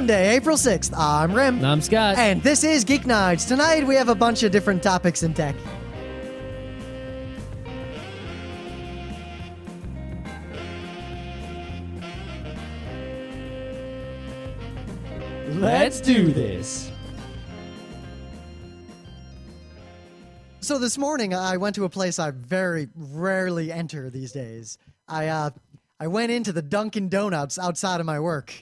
Monday, April 6th. I'm Rym. I'm Scott. And this is Geek Nights. Tonight we have a bunch of different topics in tech. Let's do this. So this morning I went to a place I very rarely enter these days. I uh I went into the Dunkin' Donuts outside of my work.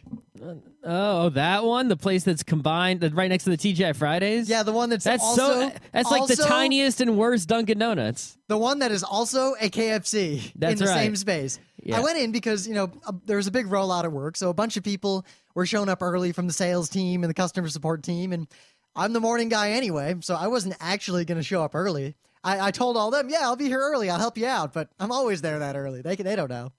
Oh, that one, the place that's combined, that right next to the TGI Fridays. Yeah, the one that's that's also so. That's like the tiniest and worst Dunkin' Donuts. The one that is also a KFC That's in the right. same space. Yeah. I went in because, you know, uh, there was a big rollout at work. So a bunch of people were showing up early from the sales team and the customer support team. And I'm the morning guy anyway. So I wasn't actually going to show up early. I, I told all them, yeah, I'll be here early. I'll help you out. But I'm always there that early. They they don't know.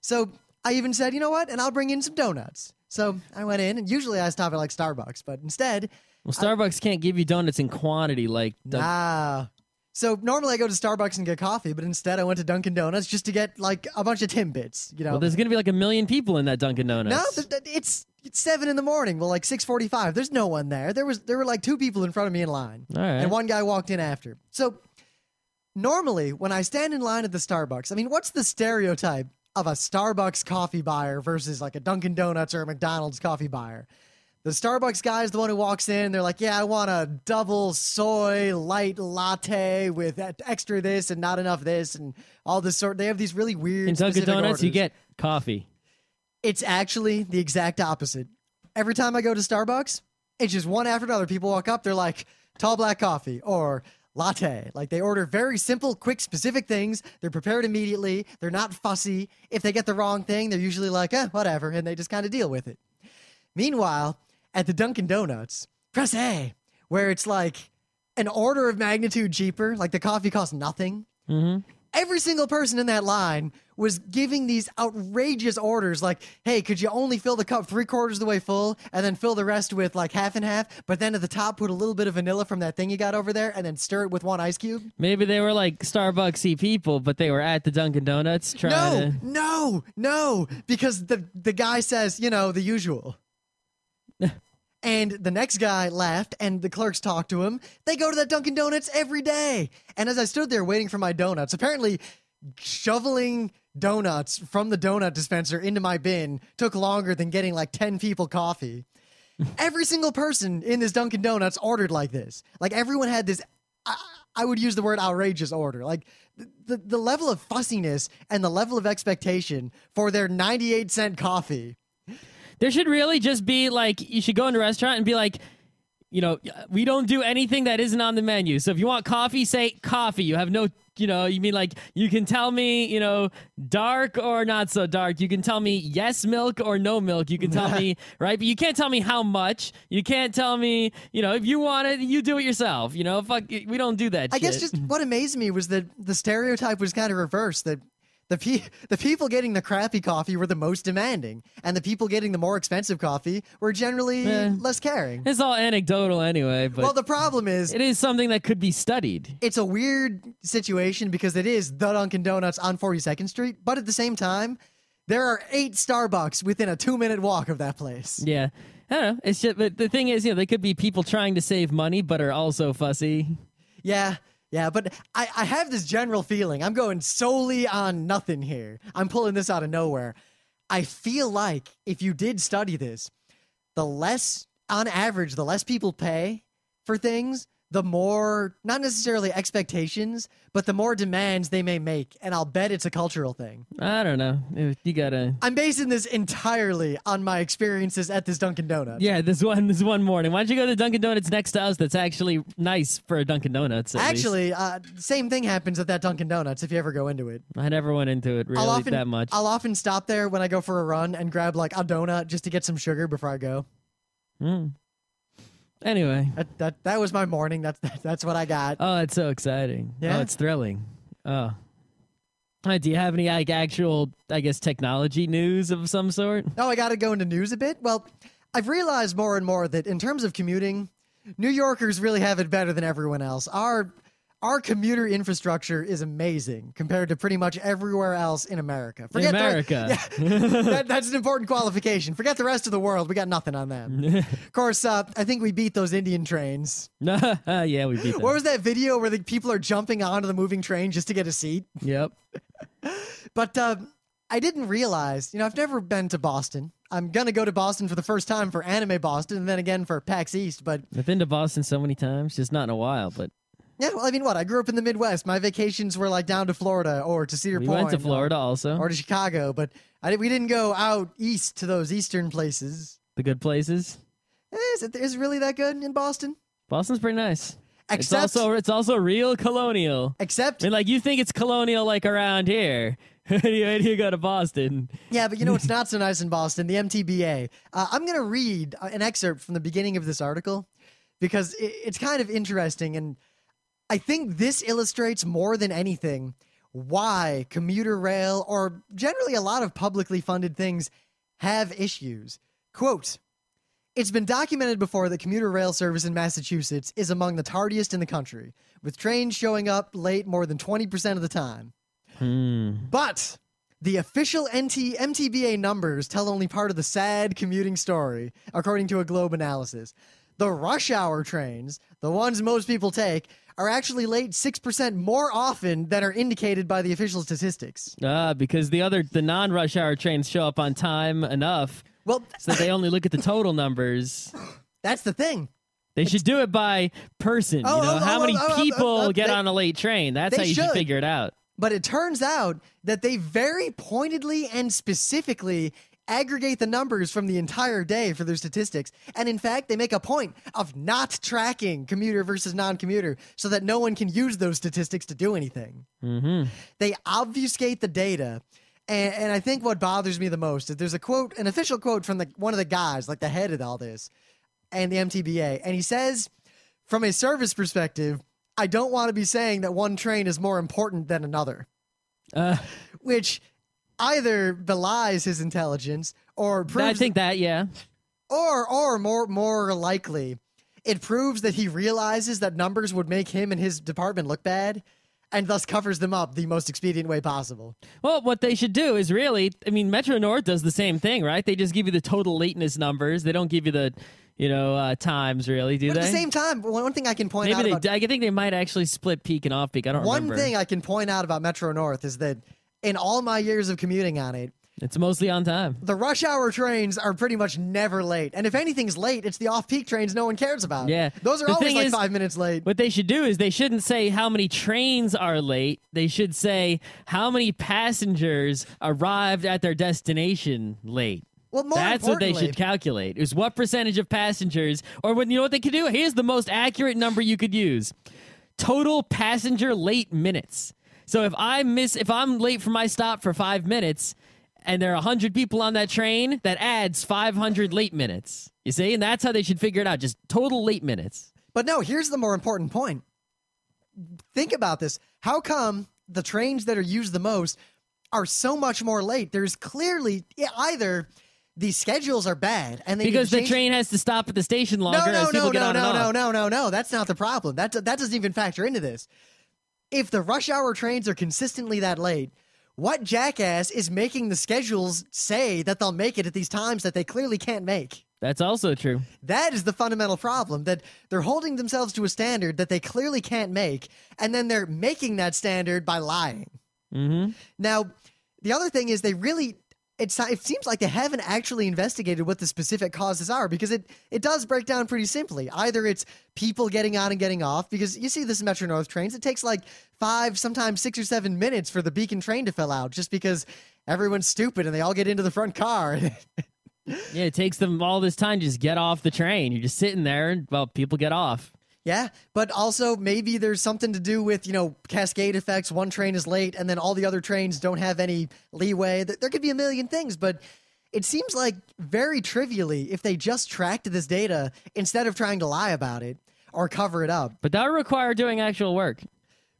So I even said, you know what? And I'll bring in some donuts. So I went in. And usually I stop at like Starbucks. But instead, Well, Starbucks can't give you donuts in quantity like. Dun- Nah. So normally I go to Starbucks and get coffee, but instead I went to Dunkin' Donuts just to get like a bunch of Timbits. You know, Well, there's gonna be like a million people in that Dunkin' Donuts. no, it's it's seven in the morning. Well, like six forty-five. There's no one there. There was there were like two people in front of me in line, All right. and one guy walked in after. So normally when I stand in line at the Starbucks, I mean, what's the stereotype of a Starbucks coffee buyer versus like a Dunkin' Donuts or a McDonald's coffee buyer? The Starbucks guy is the one who walks in. They're like, "Yeah, I want a double soy light latte with extra this and not enough this and all this sort." They have these really weird. in Dunkin' Donuts, you get coffee. It's actually the exact opposite. Every time I go to Starbucks, it's just one after another. People walk up, they're like, "Tall black coffee" or latte. Like they order very simple, quick, specific things. They're prepared immediately. They're not fussy. If they get the wrong thing, they're usually like, "Eh, whatever," and they just kind of deal with it. Meanwhile, at the Dunkin' Donuts, press A, where it's like an order of magnitude cheaper, like the coffee costs nothing. Mm-hmm. Every single person in that line was giving these outrageous orders like, hey, could you only fill the cup three quarters of the way full and then fill the rest with like half and half, but then at the top put a little bit of vanilla from that thing you got over there and then stir it with one ice cube? Maybe they were like Starbucksy people, but they were at the Dunkin' Donuts trying No, to. no, no, because the the guy says, you know, the usual. And the next guy laughed, and the clerks talked to him. They go to that Dunkin' Donuts every day. And as I stood there waiting for my donuts, apparently shoveling donuts from the donut dispenser into my bin took longer than getting like 10 people coffee. Every single person in this Dunkin' Donuts ordered like this. Like everyone had this I, I would use the word outrageous order. Like the, the the level of fussiness and the level of expectation for their 98 cent coffee. There should really just be like you should go into a restaurant and be like, you know, we don't do anything that isn't on the menu. So if you want coffee, say coffee. You have no, you know, you mean like you can tell me, you know, dark or not so dark. You can tell me yes milk or no milk. You can tell me right, but you can't tell me how much. You can't tell me, you know, if you want it, you do it yourself. You know, fuck, we don't do that. I guess just what amazed me was that the stereotype was kind of reversed that the pe- the people getting the crappy coffee were the most demanding and the people getting the more expensive coffee were generally Eh. less caring. it's all anecdotal anyway. But Well, the problem is it is something that could be studied. it's a weird situation because it is the Dunkin' Donuts on 42nd Street, but at the same time, there are eight Starbucks within a two minute walk of that place. Yeah. I don't know. It's just, but the thing is, you know, they could be people trying to save money, but are also fussy. Yeah, yeah, but I, I have this general feeling. I'm going solely on nothing here. I'm pulling this out of nowhere. I feel like if you did study this, the less, on average, the less people pay for things, the more, not necessarily expectations, but the more demands they may make. And I'll bet it's a cultural thing. I don't know. You gotta. I'm basing this entirely on my experiences at this Dunkin' Donuts. Yeah, this one, this one morning. Why don't you go to Dunkin' Donuts next to us? That's actually nice for a Dunkin' Donuts. Actually, uh, same thing happens at that Dunkin' Donuts if you ever go into it. I never went into it really I'll often, that much. I'll often stop there when I go for a run and grab like a donut just to get some sugar before I go. Hmm. Anyway, That that, that was my morning. That's that's what I got. oh, it's so exciting. Yeah? Oh, it's thrilling. Oh. Uh, do you have any like actual, I guess, technology news of some sort? Oh, I got to go into news a bit. Well, I've realized more and more that in terms of commuting, New Yorkers really have it better than everyone else. Our our commuter infrastructure is amazing compared to pretty much everywhere else in America. Forget the- America. yeah, that, that's an important qualification. Forget the rest of the world. We got nothing on them. of course, uh, I think we beat those Indian trains. yeah, we beat them. What was that video where the people are jumping onto the moving train just to get a seat? Yep. But uh, I didn't realize, you know, I've never been to Boston. I'm gonna go to Boston for the first time for Anime Boston, and then again for PAX East. But I've been to Boston so many times, just not in a while. But yeah, well, I mean, what? I grew up in the Midwest. My vacations were like down to Florida or to Cedar we Point. went to or- Florida also. or to Chicago, but I, we didn't go out east to those eastern places. the good places. Eh, Is it, is it really that good in Boston? Boston's pretty nice. Except, it's also it's also real colonial. except, I mean, like you think it's colonial like around here. When you, you go to Boston. yeah, but you know what's not so nice in Boston? The MTBA. Uh, I'm going to read uh, an excerpt from the beginning of this article because it, it's kind of interesting. And I think this illustrates more than anything why commuter rail or generally a lot of publicly funded things have issues. Quote, It's been documented before that commuter rail service in Massachusetts is among the tardiest in the country, with trains showing up late more than 20% of the time. Hmm. But the official NT MTBA numbers tell only part of the sad commuting story, according to a Globe analysis. The rush hour trains, the ones most people take, are actually late 6% more often than are indicated by the official statistics. Ah, because the other the non-rush hour trains show up on time enough, Well, so they only look at the total numbers. that's the thing. They should do it by person. Oh, you know, oh, how oh, many oh, oh, people oh, get they- on a late train? That's how you should should. figure it out. But it turns out that they very pointedly and specifically aggregate the numbers from the entire day for their statistics. And in fact, they make a point of not tracking commuter versus non commuter so that no one can use those statistics to do anything. hmm They obfuscate the data. And, and I think what bothers me the most is there's a quote, an official quote from the, one of the guys, like the head of all this, and the MTBA. And he says, from a service perspective, I don't want to be saying that one train is more important than another Uh, which either belies his intelligence or I think that yeah. or or more more likely it proves that he realizes that numbers would make him and his department look bad and thus covers them up the most expedient way possible. Well, what they should do is really, I mean, Metro North does the same thing, right? They just give you the total lateness numbers. They don't give you the, you know, uh, times really, do But they? at the same time, one thing I can point Maybe out they. about I think they might actually split peak and off peak. I don't know. one remember. thing I can point out about Metro North is that in all my years of commuting on it, It's mostly on time. the rush hour trains are pretty much never late. And if anything's late, it's the off-peak trains no one cares about. Yeah. Those are The always like is- 5 minutes late. What they should do is they shouldn't say how many trains are late. They should say how many passengers arrived at their destination late. Well, more That's what they should calculate. Is what percentage of passengers, or when you know what they could do? Here's the most accurate number you could use: total passenger late minutes. So if I miss, if I'm late for my stop for five minutes, and there are hundred people on that train, that adds 500 late minutes. You see, and that's how they should figure it out: just total late minutes. But no, here's the more important point. Think about this. How come the trains that are used the most are so much more late? There's clearly either the schedules are bad and they Because the train has to stop at the station longer No, no, as people no, no, no, no, no, no, no. That's not the problem. That that doesn't even factor into this. If the rush hour trains are consistently that late, what jackass is making the schedules say that they'll make it at these times that they clearly can't make? That's also true. That is the fundamental problem that they're holding themselves to a standard that they clearly can't make, and then they're making that standard by lying. hmm Now, the other thing is they really it's it seems like they haven't actually investigated what the specific causes are because it it does break down pretty simply. Either it's people getting on and getting off because you see this Metro North trains, it takes like 5 sometimes 6 or 7 minutes for the beacon train to fill out just because everyone's stupid and they all get into the front car. Yeah, it takes them all this time to just get off the train. You're just sitting there, and well, people get off. Yeah, but also maybe there's something to do with, you know, cascade effects. One train is late and then all the other trains don't have any leeway. There could be a million things, but it seems like very trivially, if they just tracked this data instead of trying to lie about it or cover it up. But that would require doing actual work.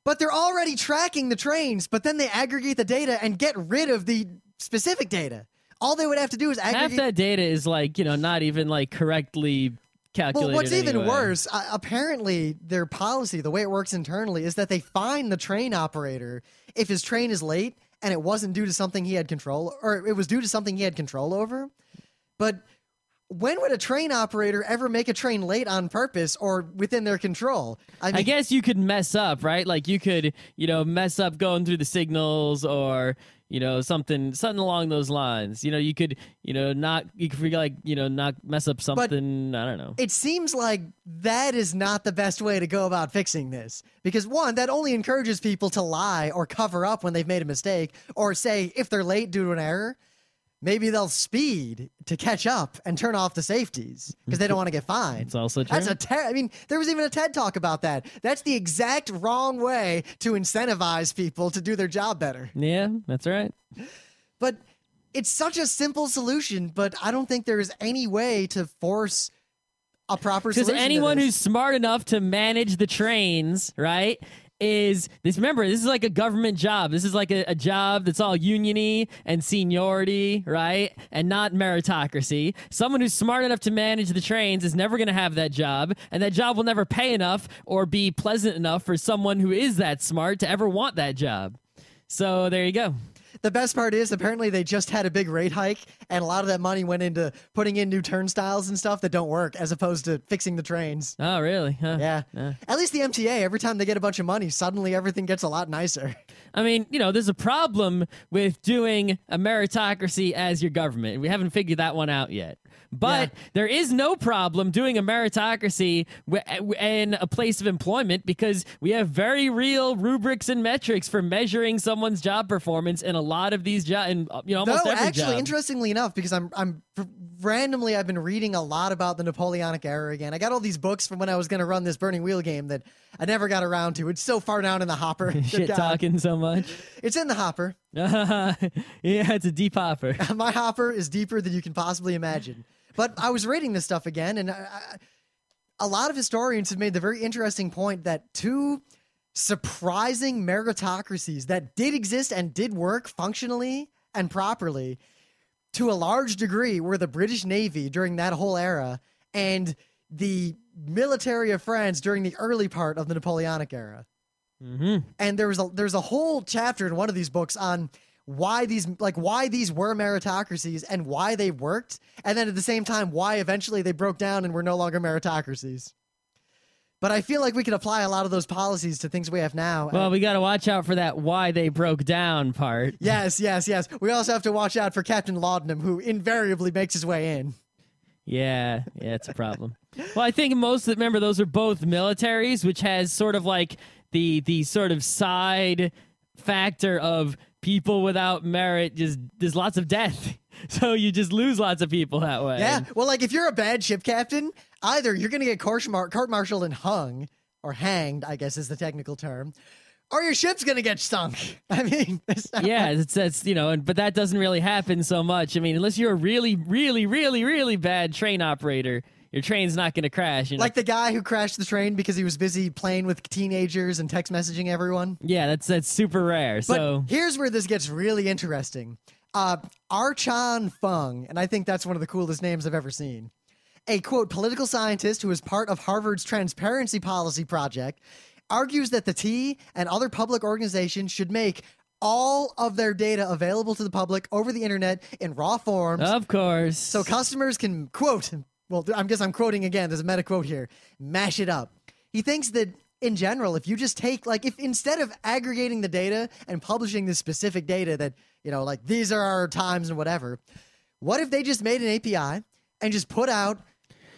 But they're already tracking the trains, but then they aggregate the data and get rid of the specific data. All they would have to do is Half aggregate. that data is like, you know, not even like correctly calculated. Well, what's even worse, uh, apparently their policy, the way it works internally, is that they fine the train operator if his train is late and it wasn't due to something he had control, or it was due to something he had control over. But when would a train operator ever make a train late on purpose or within their control? I mean, I guess you could mess up, right? Like you could, you know, mess up going through the signals or you know something something along those lines. You know, you could, you know, not you could like, you know, not mess up something. but I don't know. it seems like that is not the best way to go about fixing this. Because one, that only encourages people to lie or cover up when they've made a mistake, or say if they're late due to an error, maybe they'll speed to catch up and turn off the safeties because they don't want to get fined. It's also true. That's a ter- I mean, there was even a TED talk about that. That's the exact wrong way to incentivize people to do their job better. yeah, that's right. But it's such a simple solution, but I don't think there is any way to force a proper Because solution. to anyone who's smart enough to manage the trains, right, is this. Remember, this is like a government job. This is like a, a job that's all uniony and seniority, right, and not meritocracy. Someone who's smart enough to manage the trains is never going to have that job, and that job will never pay enough or be pleasant enough for someone who is that smart to ever want that job. So there you go. The best part is apparently they just had a big rate hike, and a lot of that money went into putting in new turnstiles and stuff that don't work, as opposed to fixing the trains. Oh, really? Huh. Yeah. Uh. At least the MTA, every time they get a bunch of money, suddenly everything gets a lot nicer. I mean, you know, there's a problem with doing a meritocracy as your government. We haven't figured that one out yet. But Yeah. there is no problem doing a meritocracy w- in a place of employment because we have very real rubrics and metrics for measuring someone's job performance in a lot of these jobs. In uh, you know, almost no, every actually, job. interestingly enough, because I'm I'm randomly I've been reading a lot about the Napoleonic era again. I got all these books from when I was going to run this Burning Wheel game that I never got around to. It's so far down in the hopper. Shit God. talking so much. It's in the hopper. yeah, it's a deep hopper. My hopper is deeper than you can possibly imagine. But I was reading this stuff again, and I, I, a lot of historians have made the very interesting point that two surprising meritocracies that did exist and did work functionally and properly to a large degree were the British Navy during that whole era and the military of France during the early part of the Napoleonic era hmm and there was a there's a whole chapter in one of these books on why these like why these were meritocracies and why they worked. And then at the same time why eventually they broke down and were no longer meritocracies. But i feel like we could apply a lot of those policies to things we have now. Well, we got to watch out for that why they broke down part. yes yes yes. We also have to watch out for captain laudanum who invariably makes his way in. Yeah, yeah, it's a problem. well, I think most remember those are both militaries, which has sort of like the the sort of side factor of people without merit. Just there's lots of death, so you just lose lots of people that way. yeah well like if you're a bad ship captain either you're gonna get court martialed and hung or hanged i guess is the technical term or your ship's gonna get sunk i mean it's not- yeah, it's that's you know, and but that doesn't really happen so much. I mean, unless you're a really, really, really, really bad train operator, your train's not going to crash. Know? Like the guy who crashed the train because he was busy playing with teenagers and text messaging everyone. yeah, that's that's super rare. But so here's where this gets really interesting. Uh, Archon Fung, and I think that's one of the coolest names I've ever seen. A quote political scientist who is part of Harvard's transparency policy project argues that the T and other public organizations should make all of their data available to the public over the internet in raw forms of course, so customers can quote, well, I guess I'm quoting again. There's a meta quote here. Mash it up. He thinks that in general, if you just take like if instead of aggregating the data and publishing the specific data that you know, like these are our times and whatever, what if they just made an API and just put out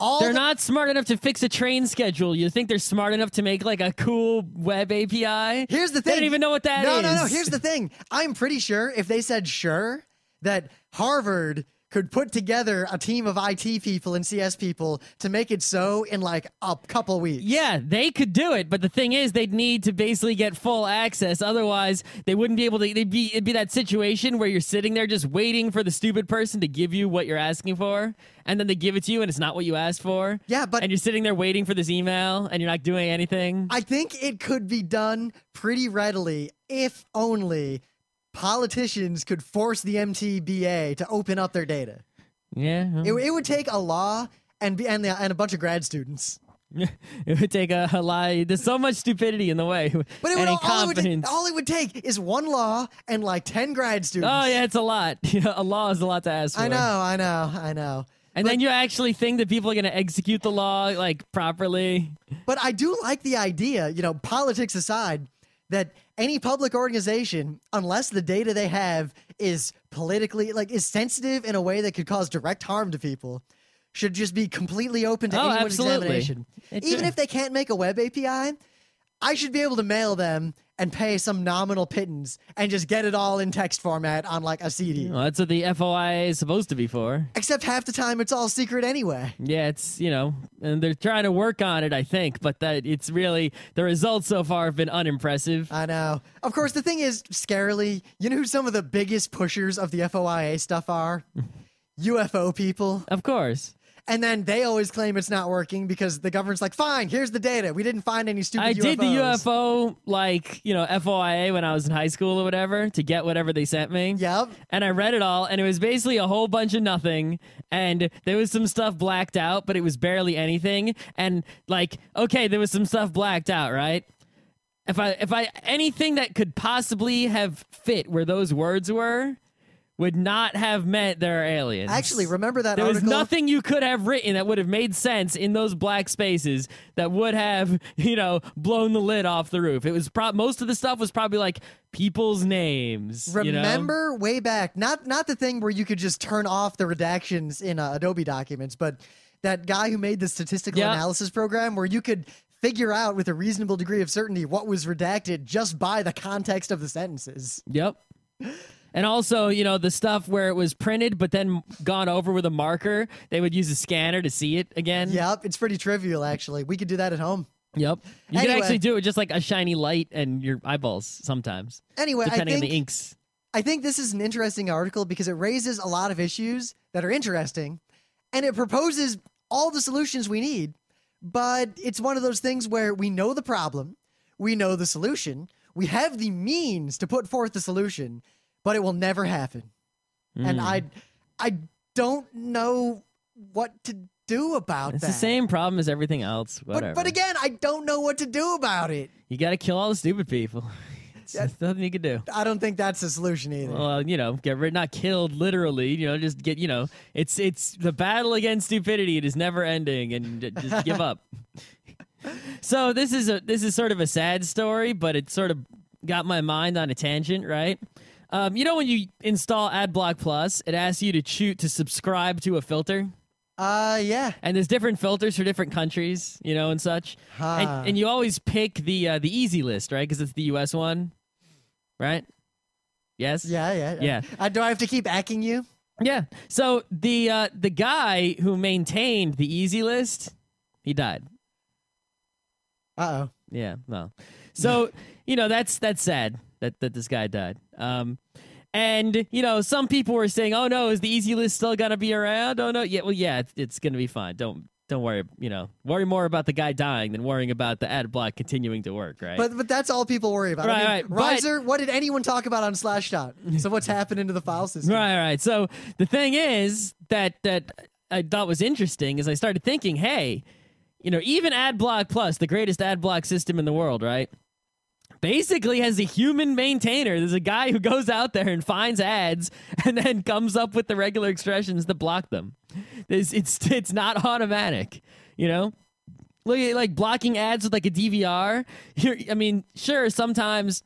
all They're the- not smart enough to fix a train schedule. You think they're smart enough to make like a cool web API? Here's the thing. They don't even know what that no, No, no, is. Here's the thing. I'm pretty sure if they said sure that Harvard could put together a team of IT people and CS people to make it so in like a couple weeks. Yeah, they could do it, but the thing is, they'd need to basically get full access. Otherwise, they wouldn't be able to. They'd be it'd be that situation where you're sitting there just waiting for the stupid person to give you what you're asking for, and then they give it to you, and it's not what you asked for. Yeah, but and you're sitting there waiting for this email, and you're not doing anything. I think it could be done pretty readily if only politicians could force the MTBA to open up their data. yeah, It, it would take a law and be, and, the, and a bunch of grad students. it would take a, a lie. There's so much stupidity in the way. But it would, all, all, it would, all it would take is one law and like 10 grad students. Oh yeah, it's a lot. a law is a lot to ask for. I know, I know, I know. And then you actually think that people are going to execute the law like properly. But I do like the idea, you know, politics aside, that any public organization, unless the data they have is politically, like, is sensitive in a way that could cause direct harm to people, should just be completely open to Oh, anyone's absolutely. examination. It's Even a- if they can't make a web API, I should be able to mail them and pay some nominal pittance and just get it all in text format on like a CD. Well, that's what the FOIA is supposed to be for. Except half the time it's all secret anyway. Yeah, it's you know, and they're trying to work on it, I think, but that it's really the results so far have been unimpressive. I know. Of course, the thing is, scarily, you know who some of the biggest pushers of the FOIA stuff are? UFO people. Of course, And then they always claim it's not working because the government's like, fine, here's the data. We didn't find any stupid I UFOs. did the UFO like you know FOIA when I was in high school or whatever to get whatever they sent me. Yep. And I read it all, and it was basically a whole bunch of nothing. And there was some stuff blacked out, but it was barely anything. And like, okay, there was some stuff blacked out, right? If I, if I, anything that could possibly have fit where those words were, would not have meant there are aliens. Actually, remember that There was nothing you could have written that would have made sense in those black spaces that would have, you know, blown the lid off the roof. It was pro- most of the stuff was probably like people's names. you know? Remember way back, not not the thing where you could just turn off the redactions in uh, Adobe documents, but that guy who made the statistical Yeah. analysis program where you could figure out with a reasonable degree of certainty what was redacted just by the context of the sentences. Yep. And also, you know, the stuff where it was printed but then gone over with a marker, they would use a scanner to see it again. Yep, it's pretty trivial actually. We could do that at home. Yep. You can actually do it just like a shiny light and your eyeballs sometimes, Anyway, I depending think on the inks. I think this is an interesting article because it raises a lot of issues that are interesting and it proposes all the solutions we need. But it's one of those things where we know the problem, we know the solution, we have the means to put forth the solution, but it will never happen. And Mm. I I don't know what to do about It's that. the same problem as everything else. Whatever. But but again, I don't know what to do about it. you got to kill all the stupid people. It's Yeah. nothing you can do. I don't think that's the solution either. Well, you know, get rid, not killed literally. You know, just get. You know, it's it's the battle against stupidity. It is never ending, and just give up. So this is a this is sort of a sad story, but it sort of got my mind on a tangent, right? Um, you know, when you install AdBlock Plus, it asks you to choose to subscribe to a filter. Uh yeah. and there's different filters for different countries, you know, and such. Huh. And, and you always pick the uh, the EasyList, right? Because it's the U.S. one, right? Yes. Yeah, yeah. Yeah. Uh, do I have to keep acting you? Yeah. So the uh, the guy who maintained the EasyList, he died. Uh oh. Yeah. Well. So you know that's that's sad that that this guy died. Um. And you know, some people were saying, "Oh no, is the EasyList still gonna be around?" Oh no, yeah, well, yeah, it's, it's gonna be fine. Don't don't worry. You know, worry more about the guy dying than worrying about the ad block continuing to work, right? But but that's all people worry about. Right, I mean, right, but- Reiser, what did anyone talk about on Slashdot? So what's happening to the file system? Right, right. So the thing is that that I thought was interesting is I started thinking, hey, you know, even AdBlock Plus, the greatest ad block system in the world, right? Basically has a human maintainer. There's a guy who goes out there and finds ads and then comes up with the regular expressions to block them. It's it's it's not automatic, you know? Look at like blocking ads with like a DVR. I mean, sure, sometimes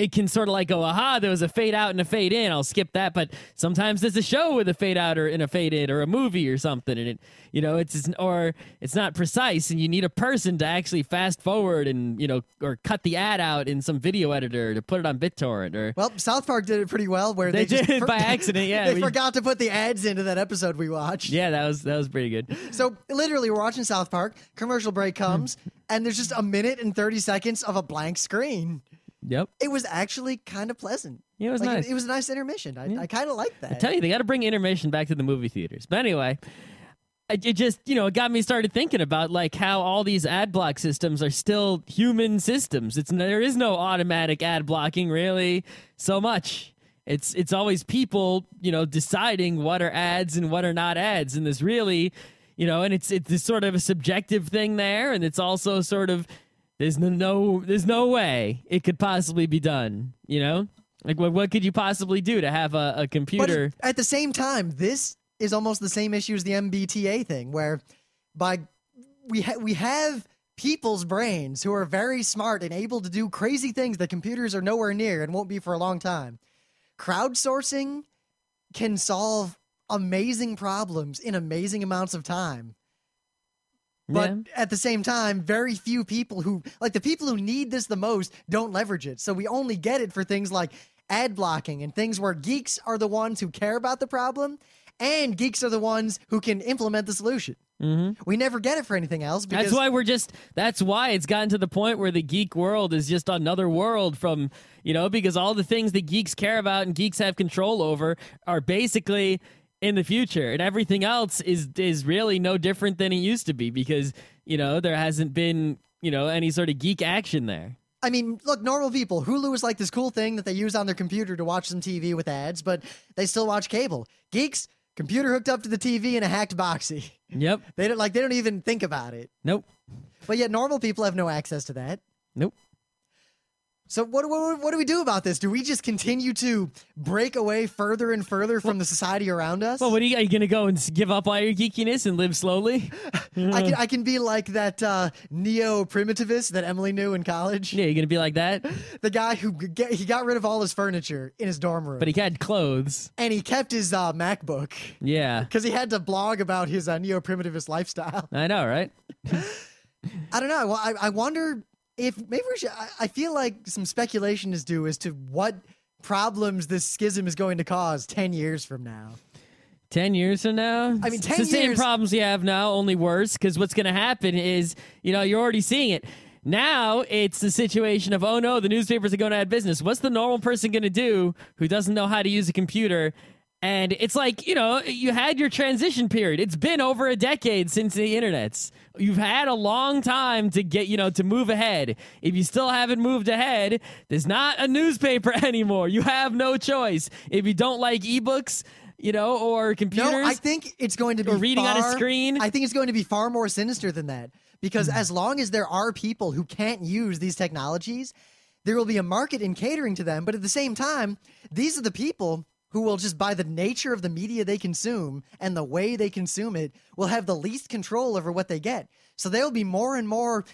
it can sort of like go, aha, there was a fade out and a fade in. I'll skip that. But sometimes there's a show with a fade out or in a fade in or a movie or something. And it, you know, it's, or it's not precise and you need a person to actually fast forward and, you know, or cut the ad out in some video editor to put it on BitTorrent or. Well, South Park did it pretty well, where They they, just did it by accident, yeah. they We- forgot to put the ads into that episode we watched. Yeah, that was that was pretty good. So literally, we're watching South Park. Commercial break comes, and there's just a minute and thirty seconds of a blank screen. Yep. It was actually kind of pleasant. Yeah, it was Like, nice. It, was a nice intermission. I, I kind of like that. I tell you, they got to bring intermission back to the movie theaters. But anyway, it it just you know it got me started thinking about like how all these ad block systems are still human systems. It's there is no automatic ad blocking really so much. It's it's always people you know deciding what are ads and what are not ads, and this really. you know, and it's it's sort of a subjective thing there, and it's also sort of there's no, no there's no way it could possibly be done. You know, like what what could you possibly do to have a, a But computer? it- at the same time, this is almost the same issue as the MBTA thing, where by we ha- we have people's brains who are very smart and able to do crazy things that computers are nowhere near and won't be for a long time. Crowdsourcing can solve amazing problems in amazing amounts of time. But Yeah. at the same time, very few people who like the people who need this the most don't leverage it. So we only get it for things like ad blocking and things where geeks are the ones who care about the problem and geeks are the ones who can implement the solution. Mhm. We never get it for anything else because That's why we're just. That's why it's gotten to the point where the geek world is just another world from you know because all the things that geeks care about and geeks have control over are basically in the future, and everything else is is really no different than it used to be because you know there hasn't been you know any sort of geek action there. I mean, look, normal people. Hulu is like this cool thing that they use on their computer to watch some TV with ads, but they still watch cable. Geeks, computer hooked up to the TV and a hacked boxy. Yep. They don't like they don't even think about it. Nope. But yet normal people have no access to that. Nope. So what, what what do we do about this? Do we just continue to break away further and further from the society around us? Well, what are you, are you gonna go and give up all your geekiness and live slowly? I can I can be like that uh, neo primitivist that Emily knew in college. yeah, you're gonna be like that. The guy who get, he got rid of all his furniture in his dorm room, But he had clothes. and he kept his uh, MacBook Yeah. because he had to blog about his uh, neo primitivist lifestyle. I know, right? I don't know. Well, I, I wonder if maybe we should. I, I feel like some speculation is due as to what problems this schism is going to cause ten years from now. 10 years from now? I mean, it's 10 the same problems you have now, only worse, because what's going to happen is, you know, you're already seeing it. Now it's the situation of, oh no, the newspapers are going out of business. What's the normal person going to do who doesn't know how to use a computer? And it's like, you know, you had your transition period. It's been over a decade since the internet's. You've had a long time to get, you know, to move ahead. If you still haven't moved ahead, there's not a newspaper anymore. You have no choice. If you don't like ebooks, you know, or computers. No, I think it's going to be reading on a far- screen? I think it's going to be far more sinister than that because Hmm. as long as there are people who can't use these technologies, there will be a market in catering to them. But at the same time, these are the people who will just by the nature of the media they consume and the way they consume it will have the least control over what they get. So they'll be more and more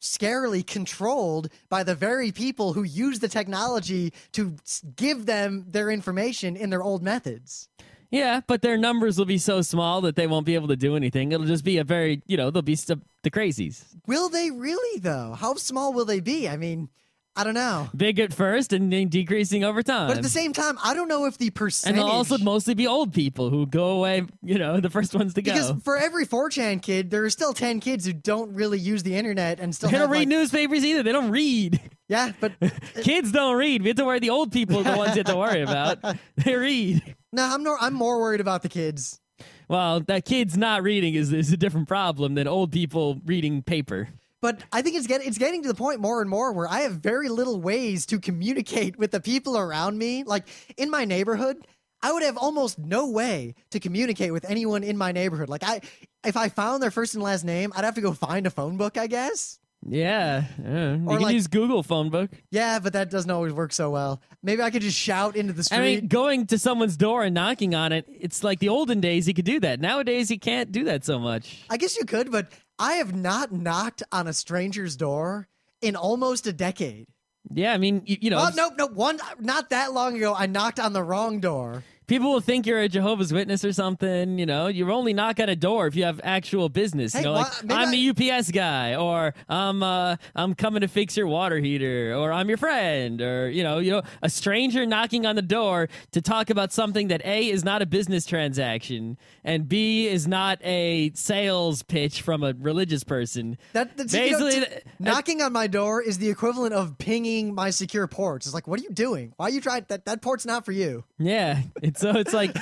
scarily controlled by the very people who use the technology to give them their information in their old methods. Yeah, but their numbers will be so small that they won't be able to do anything. It'll just be a very, you know, they'll be st- the crazies. Will they really though? How small will they be? I mean, I don't know. Big at first and then decreasing over time. But at the same time, I don't know if the percent and percentage they'll also mostly be old people who go away, you know, the first ones to because go. Because for every 4chan kid, there are still 10 kids who don't really use the internet and still They don't read like- newspapers either. They don't read. Yeah, but Kids don't read. We have to worry. The old people are the ones you have to worry about. They read. no, I'm no, I'm more worried about the kids. Well, that kids not reading is, is a different problem than old people reading paper. But I think it's getting it's getting to the point more and more where I have very little ways to communicate with the people around me. Like in my neighborhood, I would have almost no way to communicate with anyone in my neighborhood. Like I if I found their first and last name, I'd have to go find a phone book, I guess. Yeah. yeah. You can like- use Google phone book. Yeah, but that doesn't always work so well. Maybe I could just shout into the street. I mean, going to someone's door and knocking on it, it's like the olden days you could do that. Nowadays you can't do that so much. I guess you could, but I have not knocked on a stranger's door in almost a decade. Yeah, I mean, you, you know, Oh, nope, nope. One, not that long ago, I knocked on the wrong door. People will think you're a Jehovah's Witness or something. You know, you only knock at a door if you have actual business. Hey, you know, like maybe I'm the UPS guy, or I'm uh, I'm coming to fix your water heater, or I'm your friend, or you know, you know, a stranger knocking on the door to talk about something that a is not a business transaction, and b is not a sales pitch from a religious person. That, that's you know, Basically, t- knocking on my door is the equivalent of pinging my secure ports. It's like, what are you doing? Why are you trying? That that port's not for you. Yeah, it's. So it's like,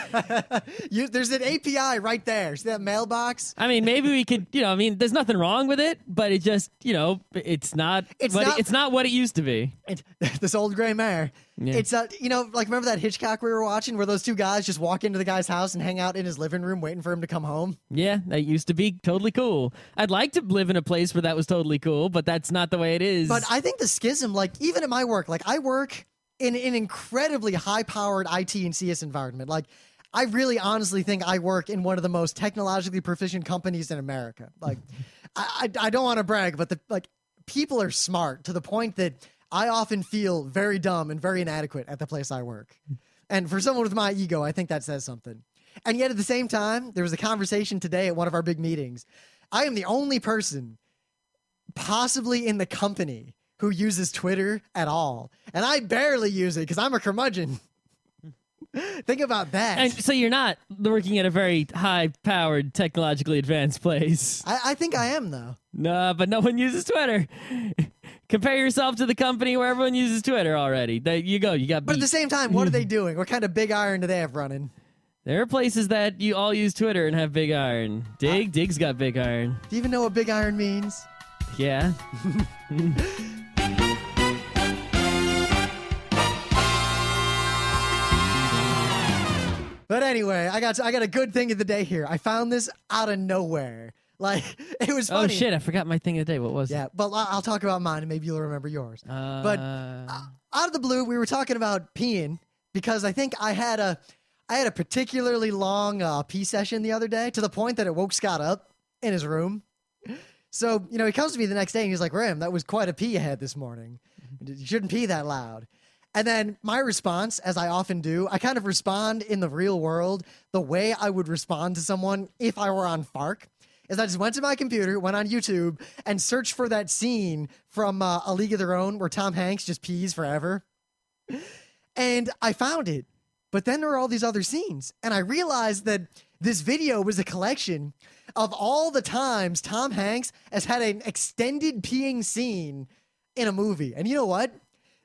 You, there's an API right there. See that mailbox? I mean, maybe we could, you know, I mean, there's nothing wrong with it, but it just, you know, it's not. It's what not- It, it's not what it used to be. It, this old gray mare. Yeah. It's uh, you know, like remember that Hitchcock we were watching, where those two guys just walk into the guy's house and hang out in his living room, waiting for him to come home. Yeah, that used to be totally cool. I'd like to live in a place where that was totally cool, but that's not the way it is. But I think the schism, like even at my work, like I work in an incredibly high-powered IT and CS environment. Like I really honestly think I work in one of the most technologically proficient companies in America. Like I, I, I don't want to brag, but the like people are smart to the point that I often feel very dumb and very inadequate at the place I work. And for someone with my ego, I think that says something. And yet at the same time, there was a conversation today at one of our big meetings. I am the only person possibly in the company who uses Twitter at all. And I barely use it because I'm a curmudgeon. Think about that. and so you're not working at a very high-powered, technologically advanced place. I, I think I am, though. No, but no one uses Twitter. Compare yourself to the company where everyone uses Twitter already. There you go. You got But at the same time, what are they doing? What kind of big iron do they have running? there are places that you all use Twitter and have big iron. Digg, Digg's got big iron. Do you even know what big iron means? Yeah. But anyway, I got I got a good thing of the day here. I found this out of nowhere. Like it was Oh shit! I forgot my thing of the day. What was Yeah, but I- I'll talk about mine and maybe you'll remember yours. Uh, But out of the blue, we were talking about peeing because I think I had a I had a particularly long uh, pee session the other day to the point that it woke Scott up in his room. So you know, he comes to me the next day and he's like, "Rym, that was quite a pee you had this morning. You shouldn't pee that loud." And then my response, as I often do, I kind of respond in the real world the way I would respond to someone if I were on Fark. Is I just went to my computer, went on YouTube, and searched for that scene from uh, A League of Their Own where Tom Hanks just pees forever. And I found it. But then there were all these other scenes. And I realized that this video was a collection of all the times Tom Hanks has had an extended peeing scene in a movie. And you know what?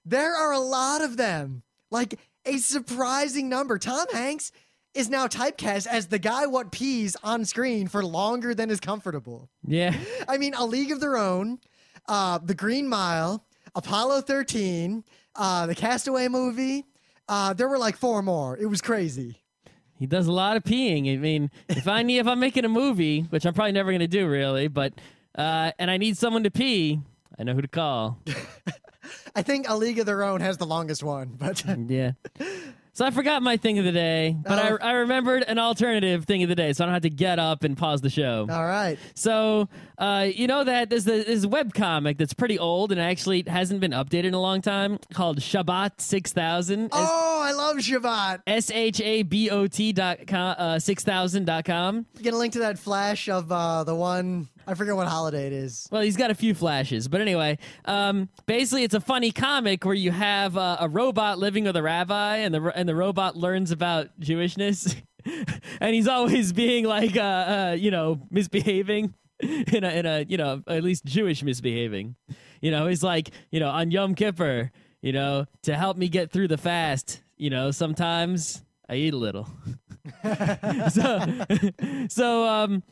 There are a lot of them. Like a surprising number. Tom Hanks is now typecast as the guy what pees on screen for longer than is comfortable. yeah. I mean, A League of Their Own, uh, The Green Mile, Apollo 13, uh, the Castaway movie. Uh, there were like four more. It was crazy. He does a lot of peeing. I mean, if I need, if I'm making a movie, which I'm probably never going to do, really, but uh, and I need someone to pee, I know who to call. I think A League of Their Own has the longest one, but Yeah. So I forgot my thing of the day, but Oh. I, I remembered an alternative thing of the day, so I don't have to get up and pause the show. all right. So, uh, you know that there's, the, there's a web comic that's pretty old and actually hasn't been updated in a long time called Shabot 6000. Oh, I love Shabot. S H A B O T dot com, uh, 6000 dot com. Get a link to that flash of uh, the one. I forget what holiday it is. Well, he's got a few flashes, but anyway, um, basically, it's a funny comic where you have uh, a robot living with a rabbi, and the and the robot learns about Jewishness, and he's always being like, uh, uh, you know, misbehaving in a in a you know at least Jewish misbehaving. You know, he's like, you know, on Yom Kippur, you know, to help me get through the fast. You know, sometimes I eat a little. so, so um,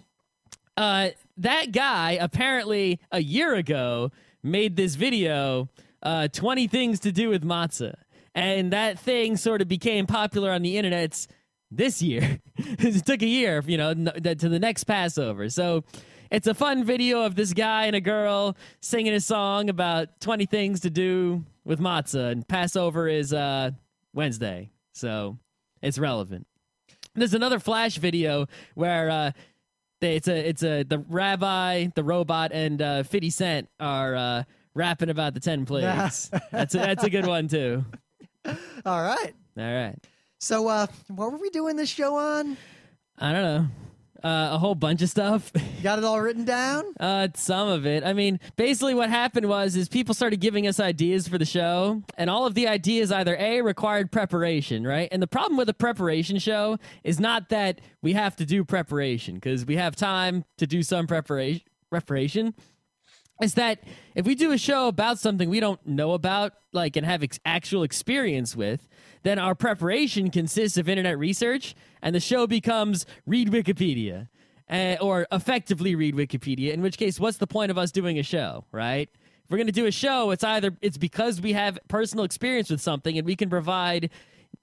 uh, that guy apparently a year ago made this video, uh, 20 things to do with matzah. And that thing sort of became popular on the internet this year. it took a year, you know, to the next Passover. So it's a fun video of this guy and a girl singing a song about 20 things to do with matzah. And Passover is uh, Wednesday. So it's relevant. There's another flash video where uh, it's a it's a the rabbi, the robot, and uh, Fifty Cent are uh, rapping about the ten plagues. that's a, that's a good one too. All right. All right, So, uh, what were we doing this show on? I don't know. Uh, a whole bunch of stuff. Got it all written down? Uh, some of it. I mean, basically, what happened was is people started giving us ideas for the show, and all of the ideas either a required preparation, right? And the problem with a preparation show is not that we have to do preparation because we have time to do some preparation. Preparation. is that if we do a show about something we don't know about, like, and have ex- actual experience with, then our preparation consists of internet research, and the show becomes read Wikipedia, uh, or effectively read Wikipedia. In which case, what's the point of us doing a show, right? If we're going to do a show, it's either it's because we have personal experience with something and we can provide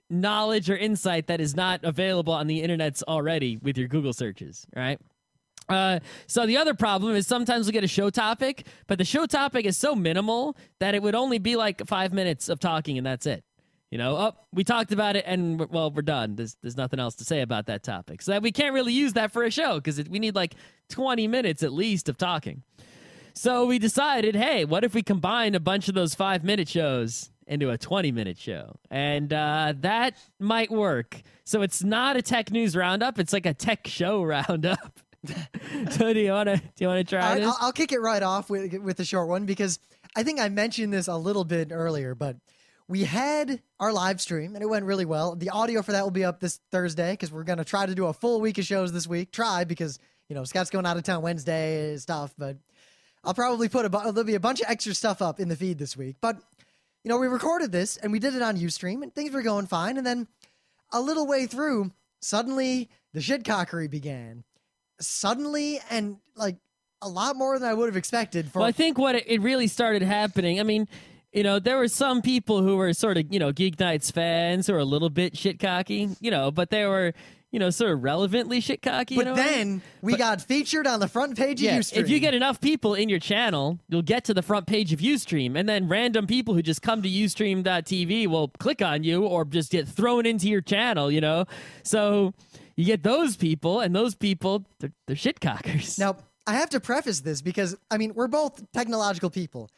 knowledge or insight that is not available on the internet's already with your Google searches, right? Uh, so the other problem is sometimes we get a show topic, but the show topic is so minimal that it would only be like five minutes of talking and that's it. You know, oh, we talked about it and well, we're done. There's there's nothing else to say about that topic. So that we can't really use that for a show because we need like 20 minutes at least of talking. So we decided, hey, what if we combine a bunch of those five minute shows into a 20 minute show? And uh, that might work. So it's not a tech news roundup, it's like a tech show roundup. so do you want to do you want to try right, this? I'll, I'll kick it right off with with the short one because I think I mentioned this a little bit earlier, but we had our live stream and it went really well. The audio for that will be up this Thursday because we're gonna try to do a full week of shows this week. Try because you know Scott's going out of town Wednesday and stuff, but I'll probably put a bu- there'll be a bunch of extra stuff up in the feed this week. But you know we recorded this and we did it on UStream and things were going fine, and then a little way through, suddenly the shitcockery began. Suddenly and like a lot more than I would have expected for Well, I think what it really started happening. I mean, you know, there were some people who were sort of, you know, Geek Nights fans who were a little bit shit cocky, you know, but they were, you know, sort of relevantly shit cocky. But then we got featured on the front page yeah, of Ustream. if you get enough people in your channel, you'll get to the front page of Ustream, and then random people who just come to Ustream.tv will click on you or just get thrown into your channel, you know. So you get those people, and those people, they're, they're shit cockers. now, I have to preface this because I mean we're both technological people.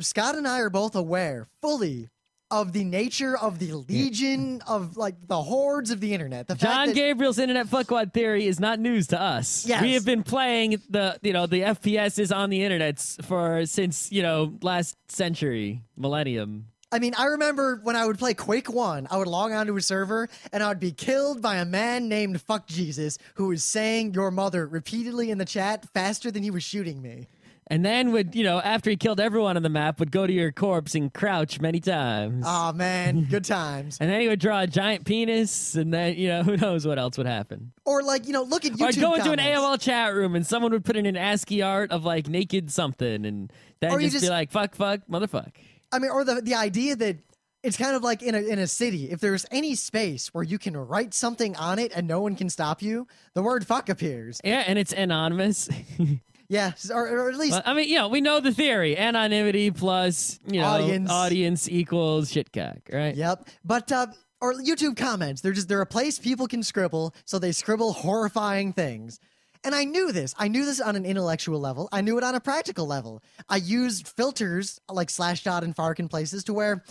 Scott and I are both aware fully of the nature of the legion of like the hordes of the internet. The John fact that, Gabriel's internet fuckwad theory is not news to us. Yes. We have been playing the you know the FPS is on the internet for since you know last century millennium. I mean, I remember when I would play Quake 1, I would log onto a server and I would be killed by a man named Fuck Jesus who was saying your mother repeatedly in the chat faster than he was shooting me. And then would you know after he killed everyone on the map would go to your corpse and crouch many times. Oh man, good times. and then he would draw a giant penis, and then you know who knows what else would happen. Or like, you know, look at YouTube or I'd go into an. AOL chat room and someone would put in an ASCII art of like naked something, and then Or you just, be like fuck, fuck, motherfuck. I mean, or the the idea that it's kind of like in a in a city. If there's any space where you can write something on it and no one can stop you, the word "fuck" appears. Yeah, and it's anonymous. Yeah, or, or at least Well, I mean, you know, we know the theory: anonymity plus you know Audience. audience equals shitcock, right? Yep. But uh, or YouTube comments. They're just they're a place people can scribble, so they scribble horrifying things. And I knew this. I knew this on an intellectual level. I knew it on a practical level. I used filters like Slashdot and Fark in places to where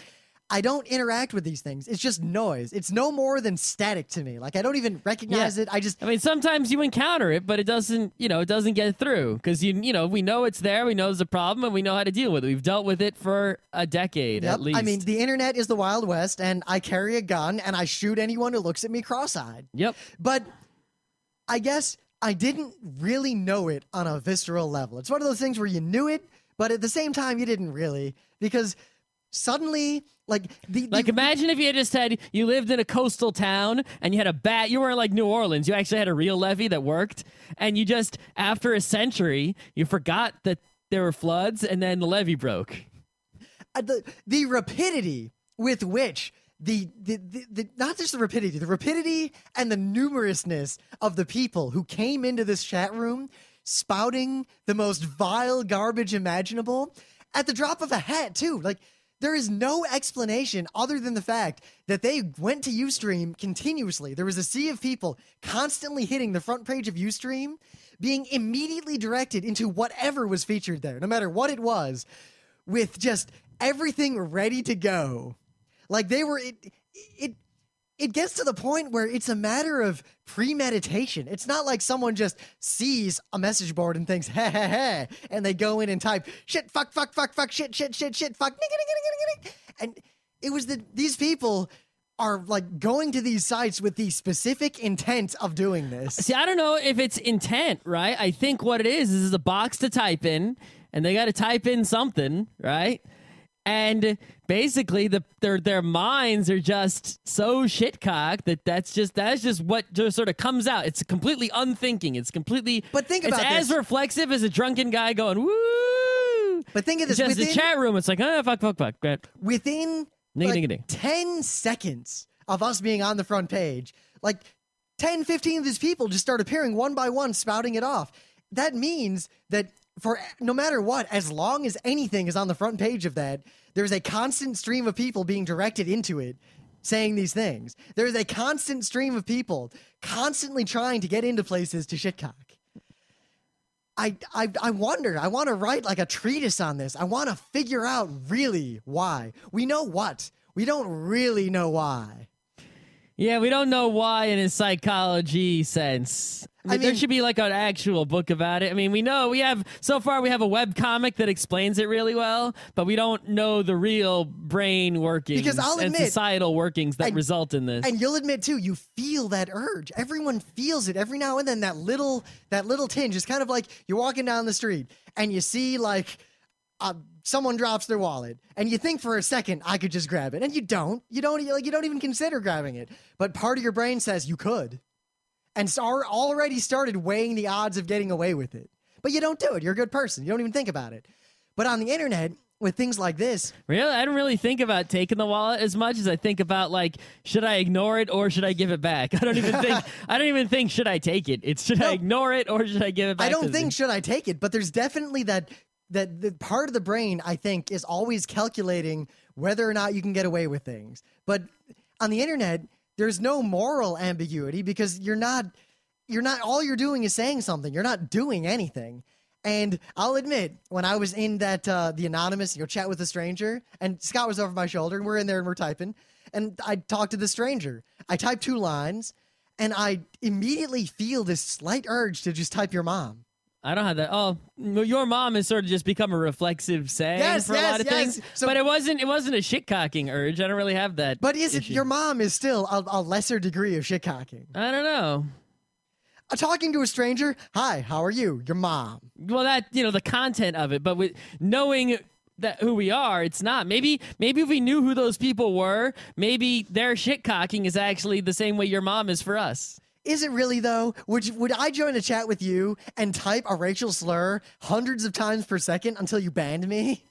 I don't interact with these things. It's just noise. It's no more than static to me. Like I don't even recognize Yeah. it. I just I mean, sometimes you encounter it, but it doesn't, you know, it doesn't get through because you, you know, we know it's there, we know there's a problem, and we know how to deal with it. We've dealt with it for a decade Yep. at least. I mean, the internet is the Wild West, and I carry a gun and I shoot anyone who looks at me cross-eyed. yep. But I guess I didn't really know it on a visceral level. It's one of those things where you knew it, but at the same time you didn't really because suddenly like the, Like, imagine if you had just had you lived in a coastal town and you had a bat. You weren't like New Orleans. You actually had a real levee that worked, and you just after a century you forgot that there were floods, and then the levee broke. uh, the the rapidity with which the, the, the, the not just the rapidity, the rapidity and the numerousness of the people who came into this chat room spouting the most vile garbage imaginable at the drop of a hat too. Like there is no explanation other than the fact that they went to Ustream continuously. There was a sea of people constantly hitting the front page of Ustream, being immediately directed into whatever was featured there, no matter what it was with just everything ready to go. Like they were it it it gets to the point where it's a matter of premeditation. It's not like someone just sees a message board and thinks, "Hey, hey, hey," and they go in and type shit, fuck, fuck, fuck, fuck, shit, shit, shit, shit, fuck, and it was that these people are like going to these sites with the specific intent of doing this. See, I don't know if it's intent, right? I think what it is is a box to type in, and they got to type in something, right? And basically, the their their minds are just so shitcocked that that's just that's just what just sort of comes out. It's completely unthinking. It's completely. But think it's about as reflexive as a drunken guy going woo. But think of this It's just the chat room. It's like oh fuck fuck fuck. Within Ding, like, ding, ding. 10 seconds of us being on the front page, like 10, 15 of these people just start appearing one by one, spouting it off. That means that for no matter what, as long as anything is on the front page of that, there's a constant stream of people being directed into it saying these things. There's a constant stream of people constantly trying to get into places to shitcock. I, I I wonder. I want to write like a treatise on this. I want to figure out really why. We know what. We don't really know why. Yeah, we don't know why in a psychology sense. I there should be like an actual book about it. I mean, we know we have so far we have a web comic that explains it really well, but we don't know the real brain workings Because I'll and admit- societal workings that and- result in this. And you'll admit too, you feel that urge. Everyone feels it every now and then. That little that little tinge is kind of like you're walking down the street and you see like uh, someone drops their wallet, and you think for a second I could just grab it, and you don't. You don't like you don't even consider grabbing it. But part of your brain says you could, and so are already started weighing the odds of getting away with it. But you don't do it. You're a good person. You don't even think about it. But on the internet, with things like this, really, I don't really think about taking the wallet as much as I think about like should I ignore it or should I give it back. I don't even think I don't even think should I take it. It's should I ignore it or should I give it back? I don't think should I take it, but there's definitely that that the part of the brain I think is always calculating whether or not you can get away with things. But on the internet, there's no moral ambiguity because you're not you're not all you're doing is saying something. You're not doing anything. And I'll admit, when I was in that uh, the anonymous, you know, chat with a stranger, and Scott was over my shoulder, and we're in there and we're typing, and I talked to the stranger. I type two lines, and I immediately feel this slight urge to just type your mom. I don't have that. Oh, your mom has sort of just become a reflexive saying Yes, for a lot of yes. things. So- but it wasn't. It wasn't a shit cocking urge. I don't really have that. But is it your mom is still a, a lesser degree of shitcocking? I don't know. Uh, talking to a stranger, hi, how are you? Your mom. Well, that you know the content of it, but with knowing that who we are, it's not. Maybe maybe if we knew who those people were, maybe their shit cocking is actually the same way your mom is for us. Is it really though? Would you, would I join a chat with you and type a racial slur hundreds of times per second until you banned me,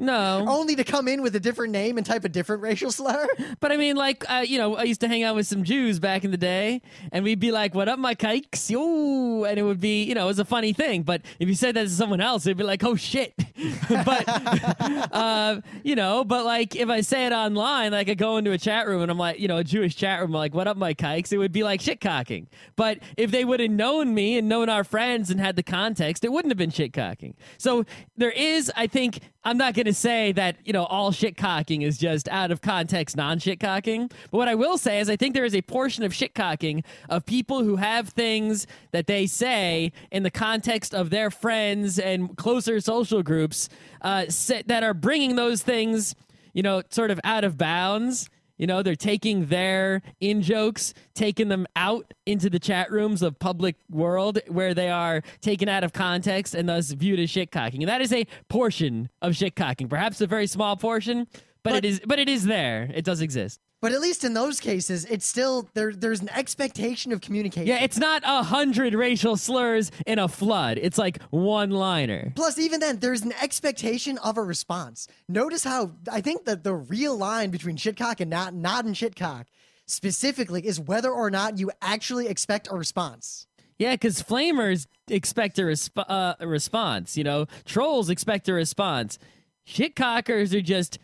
No, only to come in with a different name and type a different racial slur? but I mean, like uh, you know, I used to hang out with some Jews back in the day, and we'd be like, "What up, my kikes?" Yo, and it would be, you know, it was a funny thing. But if you said that to someone else, it'd be like, "Oh shit!" but uh, you know, but like if I say it online, like I go into a chat room and I'm like, you know, a Jewish chat room, I'm like, "What up, my kikes?" It would be like shit cocking. But if they would have known me and known our friends and had the context, it wouldn't have been shit cocking. So there is, I think, I'm not going to say that you know all shit cocking is just out of context non shit cocking. But what I will say is I think there is a portion of shit cocking of people who have things that they say in the context of their friends and closer social groups uh, that are bringing those things, you know, sort of out of bounds. You know, they're taking their in jokes, taking them out into the chat rooms of public world where they are taken out of context and thus viewed as shitcocking. And that is a portion of shitcocking. Perhaps a very small portion, but, But- it is but it is there. It does exist. But at least in those cases, it's still there. There's an expectation of communication. Yeah, it's not a hundred racial slurs in a flood. It's like one liner. Plus, even then, there's an expectation of a response. Notice how I think that the real line between shitcock and not not and shitcock specifically is whether or not you actually expect a response. Yeah, because flamers expect a, resp- uh, a response. You know, trolls expect a response. Shitcockers are just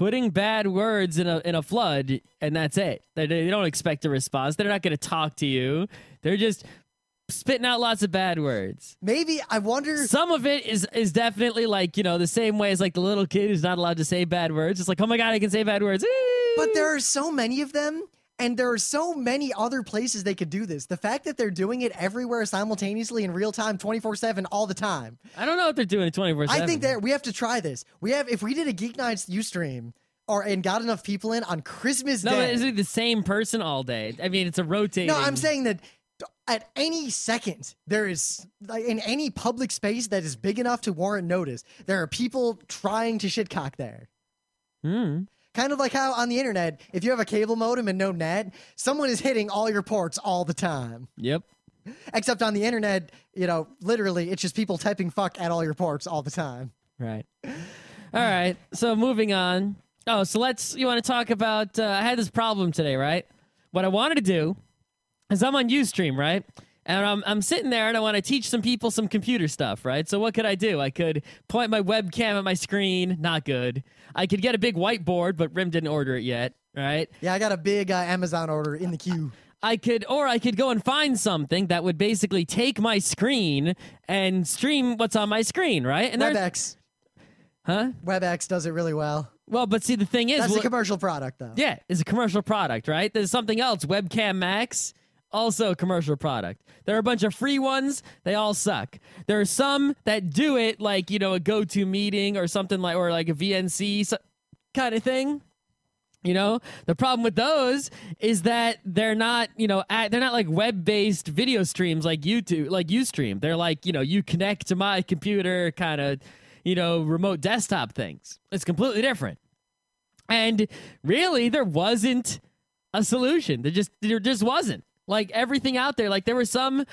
putting bad words in a in a flood, and that's it. They, they don't expect a response. They're not going to talk to you. They're just spitting out lots of bad words. Maybe I wonder. Some of it is is definitely like you know the same way as like the little kid who's not allowed to say bad words. It's like oh my god, I can say bad words. But there are so many of them, and there are so many other places they could do this. The fact that they're doing it everywhere simultaneously in real time, 24 7, all the time. I don't know what they're doing it twenty four seven. I think that we have to try this. We have, if we did a Geek Nights Ustream or and got enough people in on Christmas no, Day. is it the same person all day? I mean, it's a rotating. No, I'm saying that at any second there is like in any public space that is big enough to warrant notice there are people trying to shitcock there Hmm. Kind of like how on the internet if you have a cable modem and no net someone is hitting all your ports all the time Yep. except on the internet you know literally it's just people typing fuck at all your ports all the time Right. All right. So moving on. Oh, so let's. You want to talk about? Uh, I had this problem today, right? What I wanted to do is I'm on UStream, right? And I'm, I'm sitting there and I want to teach some people some computer stuff, right? So what could I do? I could point my webcam at my screen, not good. I could get a big whiteboard, but Rym didn't order it yet, right? yeah i got a big uh, amazon order in the queue I could, or I could go and find something that would basically take my screen and stream what's on my screen, right? And webex huh? webex does it really well Well, but see, the thing is, that's well- a commercial product though Yeah, it's a commercial product, right? There's something else, Webcam Max, also commercial product. There are a bunch of free ones, they all suck. There are some that do it like, you know, a go-to meeting or something like or like a VNC kind of thing. You know, the problem with those is that they're not, you know, at, they're not like web-based video streams like YouTube, like UStream. They're like, you know, you connect to my computer kind of, you know, remote desktop things. It's completely different. And really, there wasn't a solution. There just there just wasn't. Like everything out there, like there were some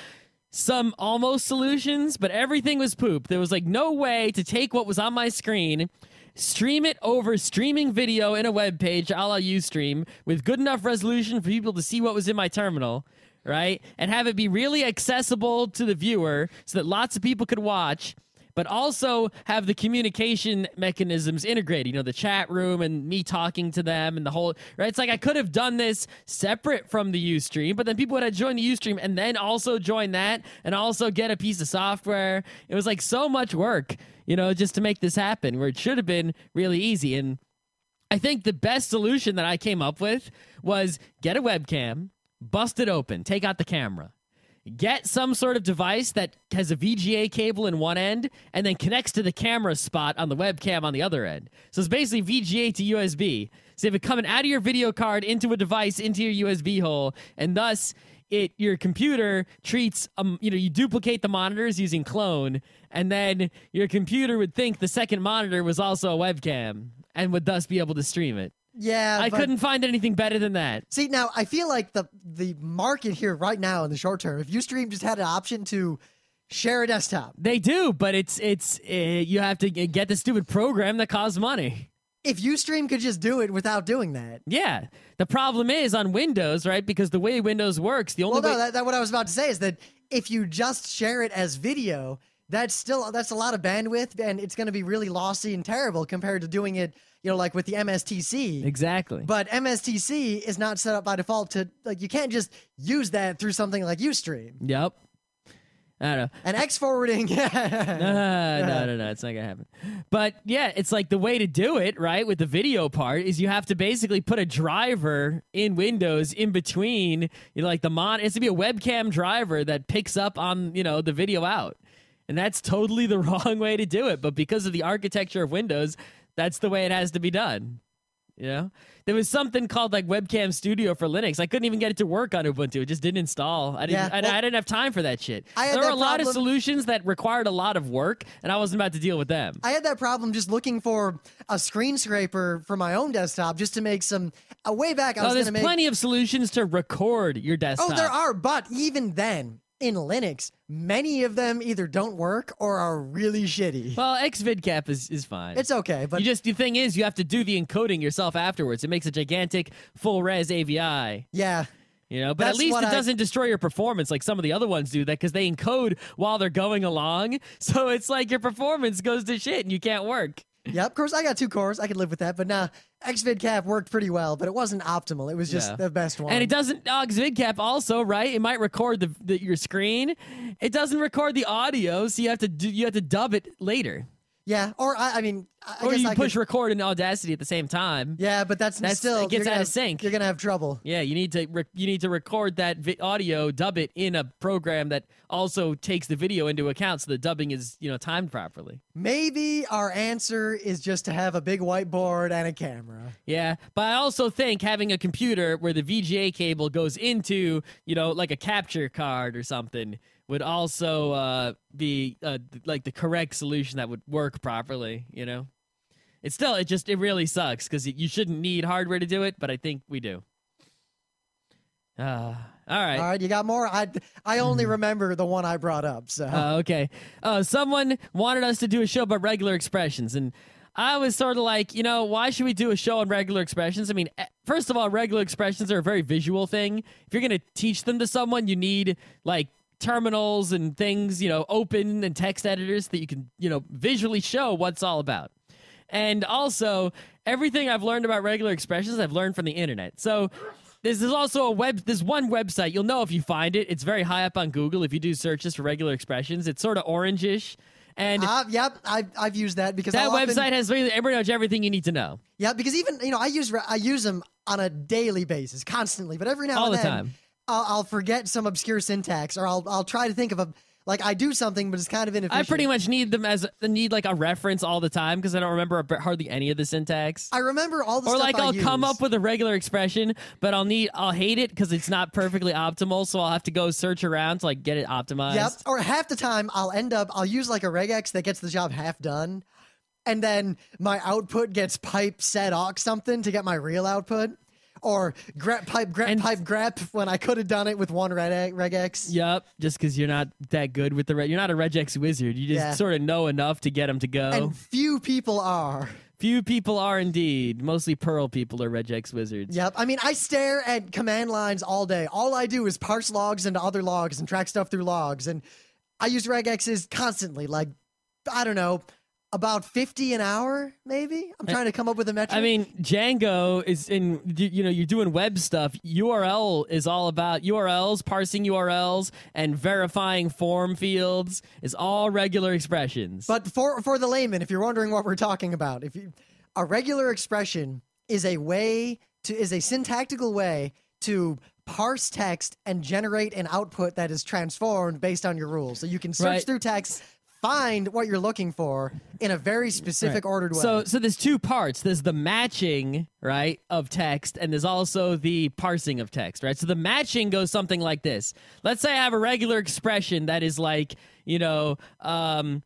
some almost solutions, but everything was poop. There was like no way to take what was on my screen, stream it over streaming video in a web page a la Ustream with good enough resolution for people to see what was in my terminal, right? And have it be really accessible to the viewer so that lots of people could watch but also have the communication mechanisms integrated. You know, the chat room and me talking to them and the whole right. It's like I could have done this separate from the UStream, but then people would have joined the UStream and then also join that and also get a piece of software. It was like so much work, you know, just to make this happen where it should have been really easy. And I think the best solution that I came up with was get a webcam, bust it open, take out the camera get some sort of device that has a VGA cable in one end and then connects to the camera spot on the webcam on the other end. So it's basically VGA to USB. So you have it coming out of your video card into a device into your USB hole, and thus it your computer treats um you know you duplicate the monitors using clone, and then your computer would think the second monitor was also a webcam and would thus be able to stream it. Yeah I but- couldn't find anything better than that. See, now I feel like the the market here right now in the short term, if Ustream just had an option to share a desktop, They do, but it's it's uh, you have to get the stupid program that costs money. if Ustream could just do it without doing that. Yeah, the problem is on Windows, right? Because the way Windows works, the only Well, way no, that, that what I was about to say is that if you just share it as video, that's still that's a lot of bandwidth, and it's going to be really lossy and terrible compared to doing it, you know, like with the MSTSC. exactly. But MSTSC is not set up by default to like you can't just use that through something like Ustream yep. I don't know. and X forwarding. Uh, no, no, no, it's not gonna happen. But yeah, it's like the way to do it, right? With the video part, is you have to basically put a driver in Windows in between, you know, like the mon. It's to be a webcam driver that picks up on you know the video out, and that's totally the wrong way to do it. But because of the architecture of Windows, that's the way it has to be done. You know, there was something called like Webcam Studio for Linux. I couldn't even get it to work on Ubuntu. It just didn't install. I didn't. Yeah, I, well- I didn't have time for that shit. I there were a lot of solutions that required a lot of work, and I wasn't about to deal with them. I had that problem just looking for a screen scraper for my own desktop just to make some. Uh, way back, I Oh, was there's going to make. plenty of solutions to record your desktop. oh, there are, but even then, in Linux, many of them either don't work or are really shitty. Well, XVidCap is is fine. it's okay, but you just the thing is you have to do the encoding yourself afterwards. It makes a gigantic full res AVI. yeah. You know, but at least it I- doesn't destroy your performance like some of the other ones do that because they encode while they're going along. So it's like your performance goes to shit and you can't work. Yeah, of course, I got two cores. I could live with that. But nah, XVidCap worked pretty well, but it wasn't optimal. It was just Yeah. the best one. And it doesn't. Uh, VidCap also right. It might record the, the your screen. It doesn't record the audio, so you have to do, you have to dub it later. Yeah, or I, I mean, I or guess you I push could, record and Audacity at the same time. Yeah, but that's, That's- still it gets out have- of sync. You're gonna have trouble. Yeah, you need to you need to record that vi- audio, dub it in a program that also takes the video into account, so the dubbing is you know timed properly. Maybe our answer is just to have a big whiteboard and a camera. Yeah, but I also think having a computer where the VGA cable goes into you know like a capture card or something would also uh, be uh, like the correct solution that would work properly. You know, it's still it just it really sucks because you shouldn't need hardware to do it, but I think we do. Uh, all right. All right, you got more? I I only remember the one I brought up. So Uh, okay. Uh, someone wanted us to do a show about regular expressions, and I was sort of like, you know, why should we do a show on regular expressions? I mean, first of all, regular expressions are a very visual thing. If you're going to teach them to someone, you need like terminals and things, you know, open and text editors that you can, you know, visually show what's all about. And also, everything I've learned about regular expressions, I've learned from the internet. So, this is also a web. There's one website you'll know if you find it. It's very high up on Google. If you do searches for regular expressions, it's sort of orangish, and uh, yep, I've I've used that because that I'll often- website has really, pretty much everything you need to know. Yeah, because even you know I use I use them on a daily basis, constantly. But every now All and the then, time. I'll, I'll forget some obscure syntax, or I'll I'll try to think of a like I do something, but it's kind of inefficient. I pretty much need them as need like a reference all the time because I don't remember a hardly any of the syntax. I remember all the or like I I'll come up with a regular expression, but I'll need I'll hate it because it's not perfectly optimal. So I'll have to go search around to like get it optimized. Yep. Or half the time I'll end up I'll use like a regex that gets the job half done. And then my output gets pipe set aux something to get my real output. Or grep pipe grep And- pipe grep when I could have done it with one reg- regex. Yep, just because you're not that good with the re- you're not a regex wizard. You just Yeah. sort of know enough to get them to go. And few people are. Few people are indeed. Mostly Perl people are regex wizards. Yep. I mean, I stare at command lines all day. All I do is parse logs into other logs and track stuff through logs. And I use regexes constantly. Like, I don't know, about 50 an hour, maybe? I'm trying to come up with a metric. I mean, Django is in, you know, you're doing web stuff. URL is all about URLs, parsing URLs, and verifying form fields is all regular expressions. But for for the layman, if you're wondering what we're talking about, if you a regular expression is a way to is a syntactical way to parse text and generate an output that is transformed based on your rules. So you can search Right. through text, find what you're looking for in a very specific ordered way. So, so there's two parts. There's the matching, right, of text, and there's also the parsing of text, right? So the matching goes something like this. Let's say I have a regular expression that is like, you know, um,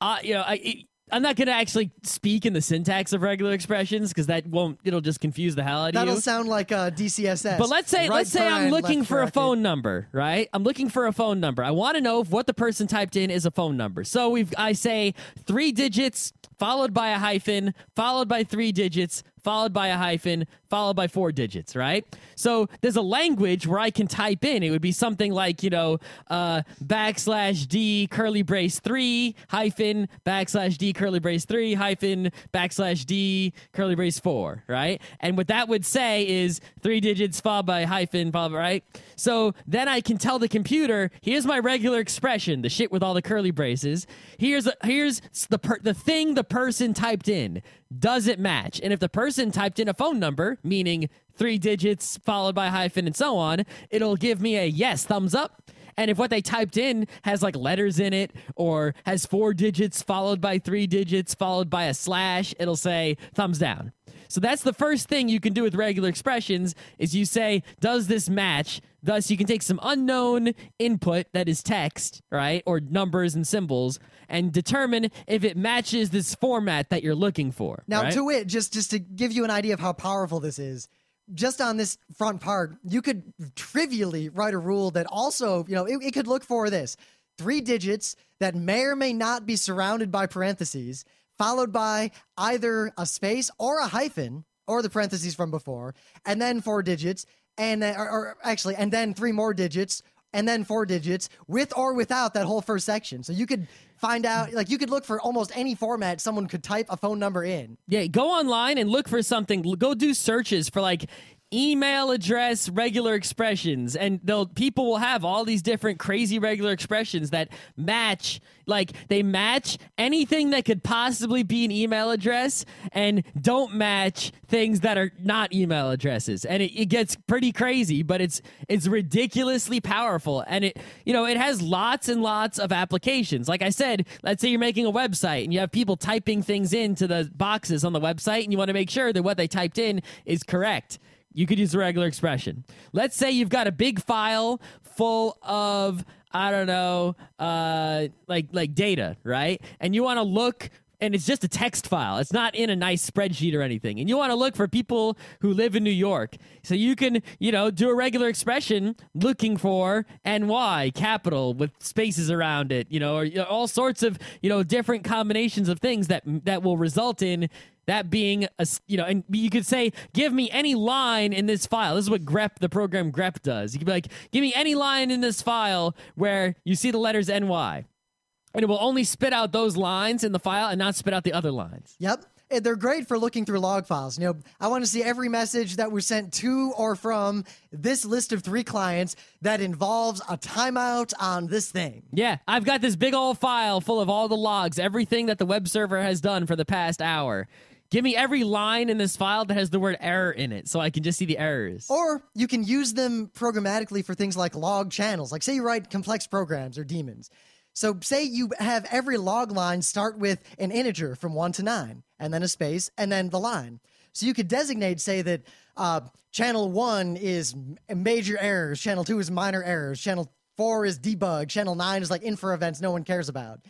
uh, you know, I. I'm not going to actually speak in the syntax of regular expressions because that won't. It'll just confuse the hell out of you. That'll sound like uh, DCSS. But let's say Right let's say I'm looking for a phone number, right? I'm looking for a phone number. I want to know if what the person typed in is a phone number. So we've I say three digits followed by a hyphen, followed by three digits, followed by a hyphen, followed by four digits, right? So there's a language where I can type in. It would be something like, you know, uh, backslash D curly brace three hyphen backslash D curly brace three hyphen backslash D curly brace four, right? And what that would say is three digits followed by hyphen, followed by, right? So then I can tell the computer, here's my regular expression, the shit with all the curly braces. Here's a, here's the per, the thing the person typed in. Does it match? And if the person typed in a phone number, meaning three digits followed by hyphen and so on, it'll give me a yes, thumbs up. And if what they typed in has like letters in it or has four digits followed by three digits followed by a slash, it'll say thumbs down. So that's the first thing you can do with regular expressions is you say, does this match? Thus, you can take some unknown input that is text, right, or numbers and symbols, and determine if it matches this format that you're looking for. Now, right? to it, just just to give you an idea of how powerful this is, just on this front part, you could trivially write a rule that also, you know, it, it could look for this three digits that may or may not be surrounded by parentheses, followed by either a space or a hyphen or the parentheses from before, and then four digits, and then, or, or actually, and then three more digits. And then four digits with or without that whole first section. So you could find out, like, you could look for almost any format someone could type a phone number in. Yeah, go online and look for something. Go do searches for like email address regular expressions. And they'll people will have all these different crazy regular expressions that match like they match anything that could possibly be an email address and don't match things that are not email addresses. And it, it gets pretty crazy but it's it's ridiculously powerful. And it you know it has lots and lots of applications. Like i said let's say you're making a website and you have people typing things into the boxes on the website and you want to make sure that what they typed in is correct you could use a regular expression. Let's say you've got a big file full of I don't know, uh, like like data, right? And you want to look and it's just a text file. It's not in a nice spreadsheet or anything. And you want to look for people who live in New York. So you can, you know, do a regular expression looking for NY capital with spaces around it, you know, or you know, all sorts of, you know, different combinations of things that that will result in that being a you know and you could say give me any line in this file this is what grep the program grep does you could be like give me any line in this file where you see the letters ny and it will only spit out those lines in the file and not spit out the other lines. Yep. And they're great for looking through log files. You know, I want to see every message that was sent to or from this list of three clients that involves a timeout on this thing. Yeah, I've got this big old file full of all the logs, everything that the web server has done for the past hour. Give me every line in this file that has the word error in it so I can just see the errors. Or you can use them programmatically for things like log channels. Like, say you write complex programs or daemons. So, say you have every log line start with an integer from one to nine, and then a space, and then the line. So, you could designate, say, that uh, channel one is major errors, channel two is minor errors, channel four is debug, channel nine is like infra events no one cares about.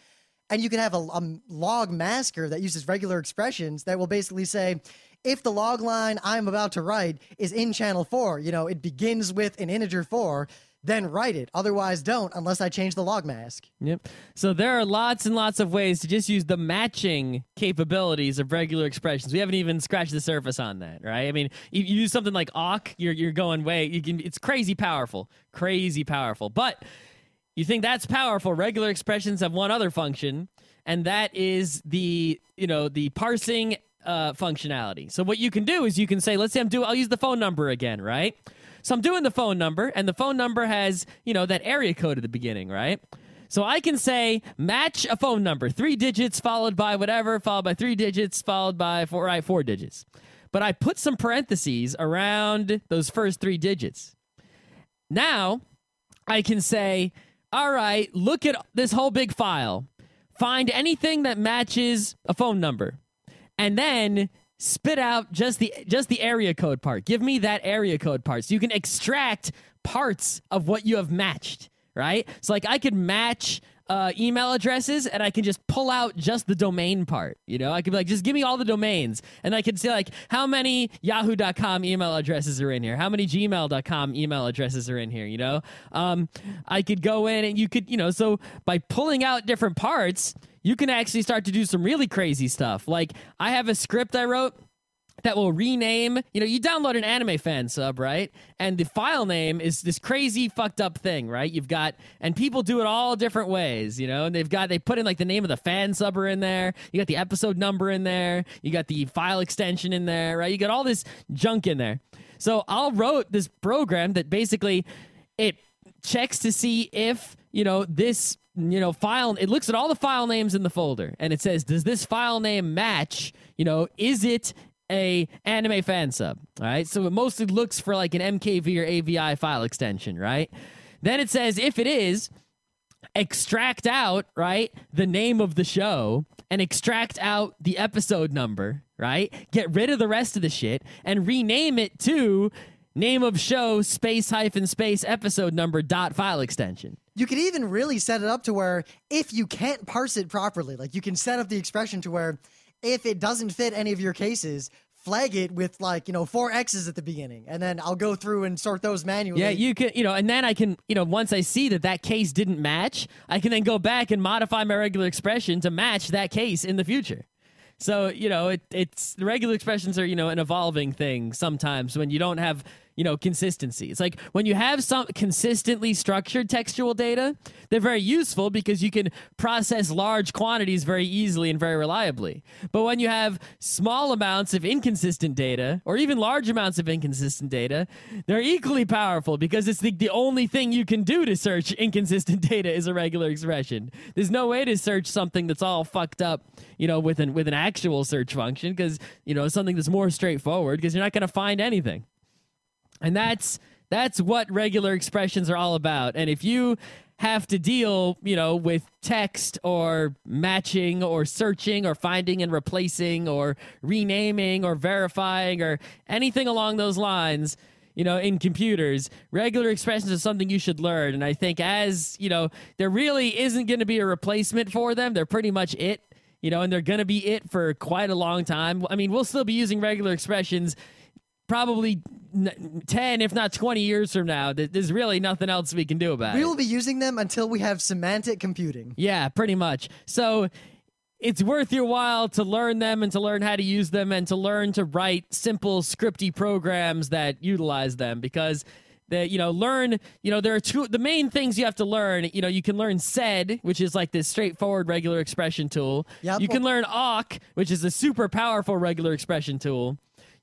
And you can have a, a log masker that uses regular expressions that will basically say, if the log line I'm about to write is in channel four, you know, it begins with an integer four, then write it. Otherwise, don't unless I change the log mask. Yep. So there are lots and lots of ways to just use the matching capabilities of regular expressions. We haven't even scratched the surface on that, right? I mean, you, you use something like awk, you're you're going way. You can. It's crazy powerful, crazy powerful. But you think that's powerful? Regular expressions have one other function, and that is the you know the parsing uh, functionality. So what you can do is you can say, let's say I'm doing, I'll use the phone number again, right? So I'm doing the phone number, and the phone number has, you know, that area code at the beginning, right? So I can say match a phone number, three digits followed by whatever, followed by three digits, followed by four, right, four digits. But I put some parentheses around those first three digits. Now I can say, all right, look at this whole big file. Find anything that matches a phone number. And then spit out just the just the area code part. Give me that area code part so you can extract parts of what you have matched, right? So like I could match uh, email addresses and I can just pull out just the domain part. You know, I could be like, just give me all the domains. And I could say, like, how many yahoo.com email addresses are in here? How many gmail.com email addresses are in here? You know, um, I could go in and you could, you know, so by pulling out different parts, you can actually start to do some really crazy stuff. Like, I have a script I wrote that will rename. You know, you download an anime fan sub, right? And the file name is this crazy fucked up thing, right? You've got, and people do it all different ways, you know, and they've got, they put in like the name of the fan subber in there. You got the episode number in there. You got the file extension in there, right? You got all this junk in there. So I'll wrote this program that basically it checks to see if, you know, this you know file it looks at all the file names in the folder and it says does this file name match you know is it a anime fan sub all right so it mostly looks for like an mkv or avi file extension right? Then it says if it is extract out right the name of the show and extract out the episode number right? Get rid of the rest of the shit and rename it to name of show space hyphen space episode number dot file extension. You could even really set it up to where if you can't parse it properly, like you can set up the expression to where if it doesn't fit any of your cases, flag it with like you know four x's at the beginning and then i'll go through and sort those manually. Yeah you can you know and then i can you know once i see that that case didn't match i can then go back and modify my regular expression to match that case in the future. So you know it, it's the regular expressions are you know an evolving thing sometimes when you don't have you know, consistency. It's like when you have some consistently structured textual data, they're very useful because you can process large quantities very easily and very reliably. But when you have small amounts of inconsistent data, or even large amounts of inconsistent data, they're equally powerful because it's the, the only thing you can do to search inconsistent data is a regular expression. There's no way to search something that's all fucked up, you know, with an with an actual search function because you know something that's more straightforward because you're not going to find anything. And that's that's what regular expressions are all about. And if you have to deal, you know, with text or matching or searching or finding and replacing or renaming or verifying or anything along those lines, you know, in computers, regular expressions are something you should learn. And I think as, you know, there really isn't going to be a replacement for them. They're pretty much it, you know, and they're going to be it for quite a long time. I mean, we'll still be using regular expressions probably 10 if not 20 years from now there's really nothing else we can do about we it We will be using them until we have semantic computing. yeah pretty much so it's worth your while to learn them and to learn how to use them and to learn to write simple scripty programs that utilize them because the you know learn you know there are two the main things you have to learn you know you can learn sed which is like this straightforward regular expression tool Yep. you can learn awk which is a super powerful regular expression tool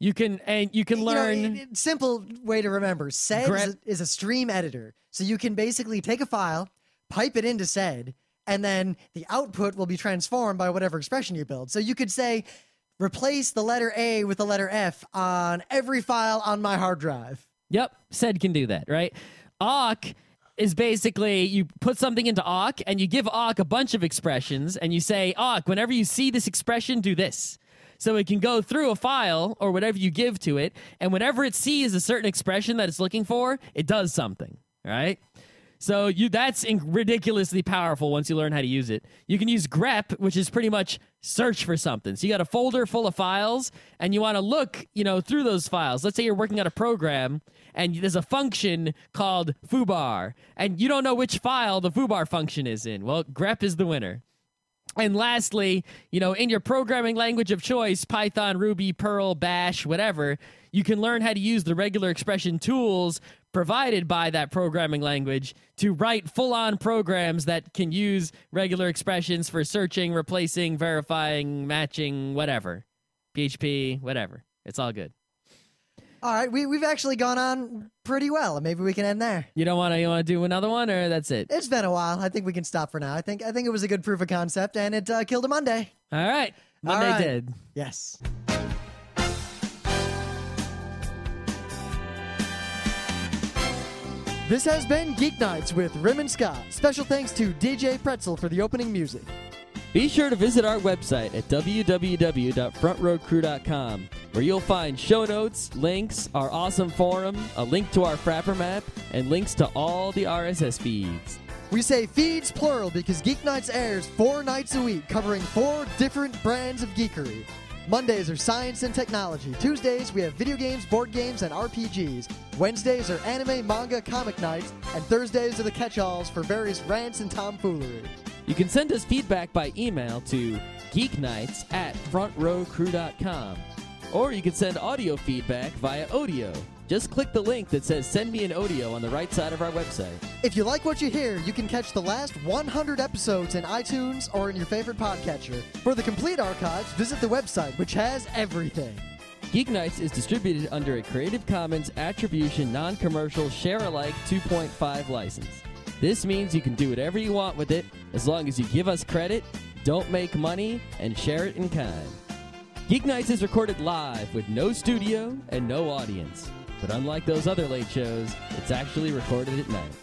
you can and you can You know, learn it- it- simple way to remember. Sed is, a, is a stream editor, so you can basically take a file, pipe it into Sed, and then the output will be transformed by whatever expression you build. So you could say, replace the letter A with the letter F on every file on my hard drive. Yep, sed can do that, right? awk is basically you put something into awk and you give awk a bunch of expressions and you say awk whenever you see this expression do this so it can go through a file or whatever you give to it and whenever it sees a certain expression that it's looking for it does something right so you that's ridiculously powerful once you learn how to use it. You can use grep, which is pretty much search for something. So you got a folder full of files and you want to look, you know, through those files. Let's say you're working on a program and there's a function called foobar and you don't know which file the foobar function is in. Well, grep is the winner. And lastly, you know, in your programming language of choice, Python, Ruby, Perl, Bash, whatever, you can learn how to use the regular expression tools provided by that programming language to write full on programs that can use regular expressions for searching, replacing, verifying, matching, whatever. PHP, whatever. It's all good. All right, we, we've actually gone on pretty well. Maybe we can end there. You don't want to you want to do another one or that's it? It's been a while. I think we can stop for now. I think I think it was a good proof of concept, and it uh, killed a Monday. All right. Monday right. did. Yes. This has been Geek Nights with Rym and Scott. Special thanks to DJ Pretzel for the opening music. Be sure to visit our website at www.frontrowcrew.com, where you'll find show notes, links, our awesome forum, a link to our Frapper map, and links to all the RSS feeds. We say feeds plural because Geek Nights airs four nights a week, covering four different brands of geekery. Mondays are science and technology. Tuesdays, we have video games, board games, and RPGs. Wednesdays are anime, manga, comic nights. And Thursdays are the catch alls for various rants and tomfoolery. You can send us feedback by email to geeknights at frontrowcrew.com, or you can send audio feedback via Odeo. Just click the link that says Send Me an Odeo on the right side of our website. If you like what you hear, you can catch the last 100 episodes in iTunes or in your favorite podcatcher. For the complete archives, visit the website, which has everything. Geek Nights is distributed under a Creative Commons Attribution Non Commercial Share Alike 2.5 license. This means you can do whatever you want with it as long as you give us credit, don't make money, and share it in kind. Geek Nights is recorded live with no studio and no audience. But unlike those other late shows, it's actually recorded at night.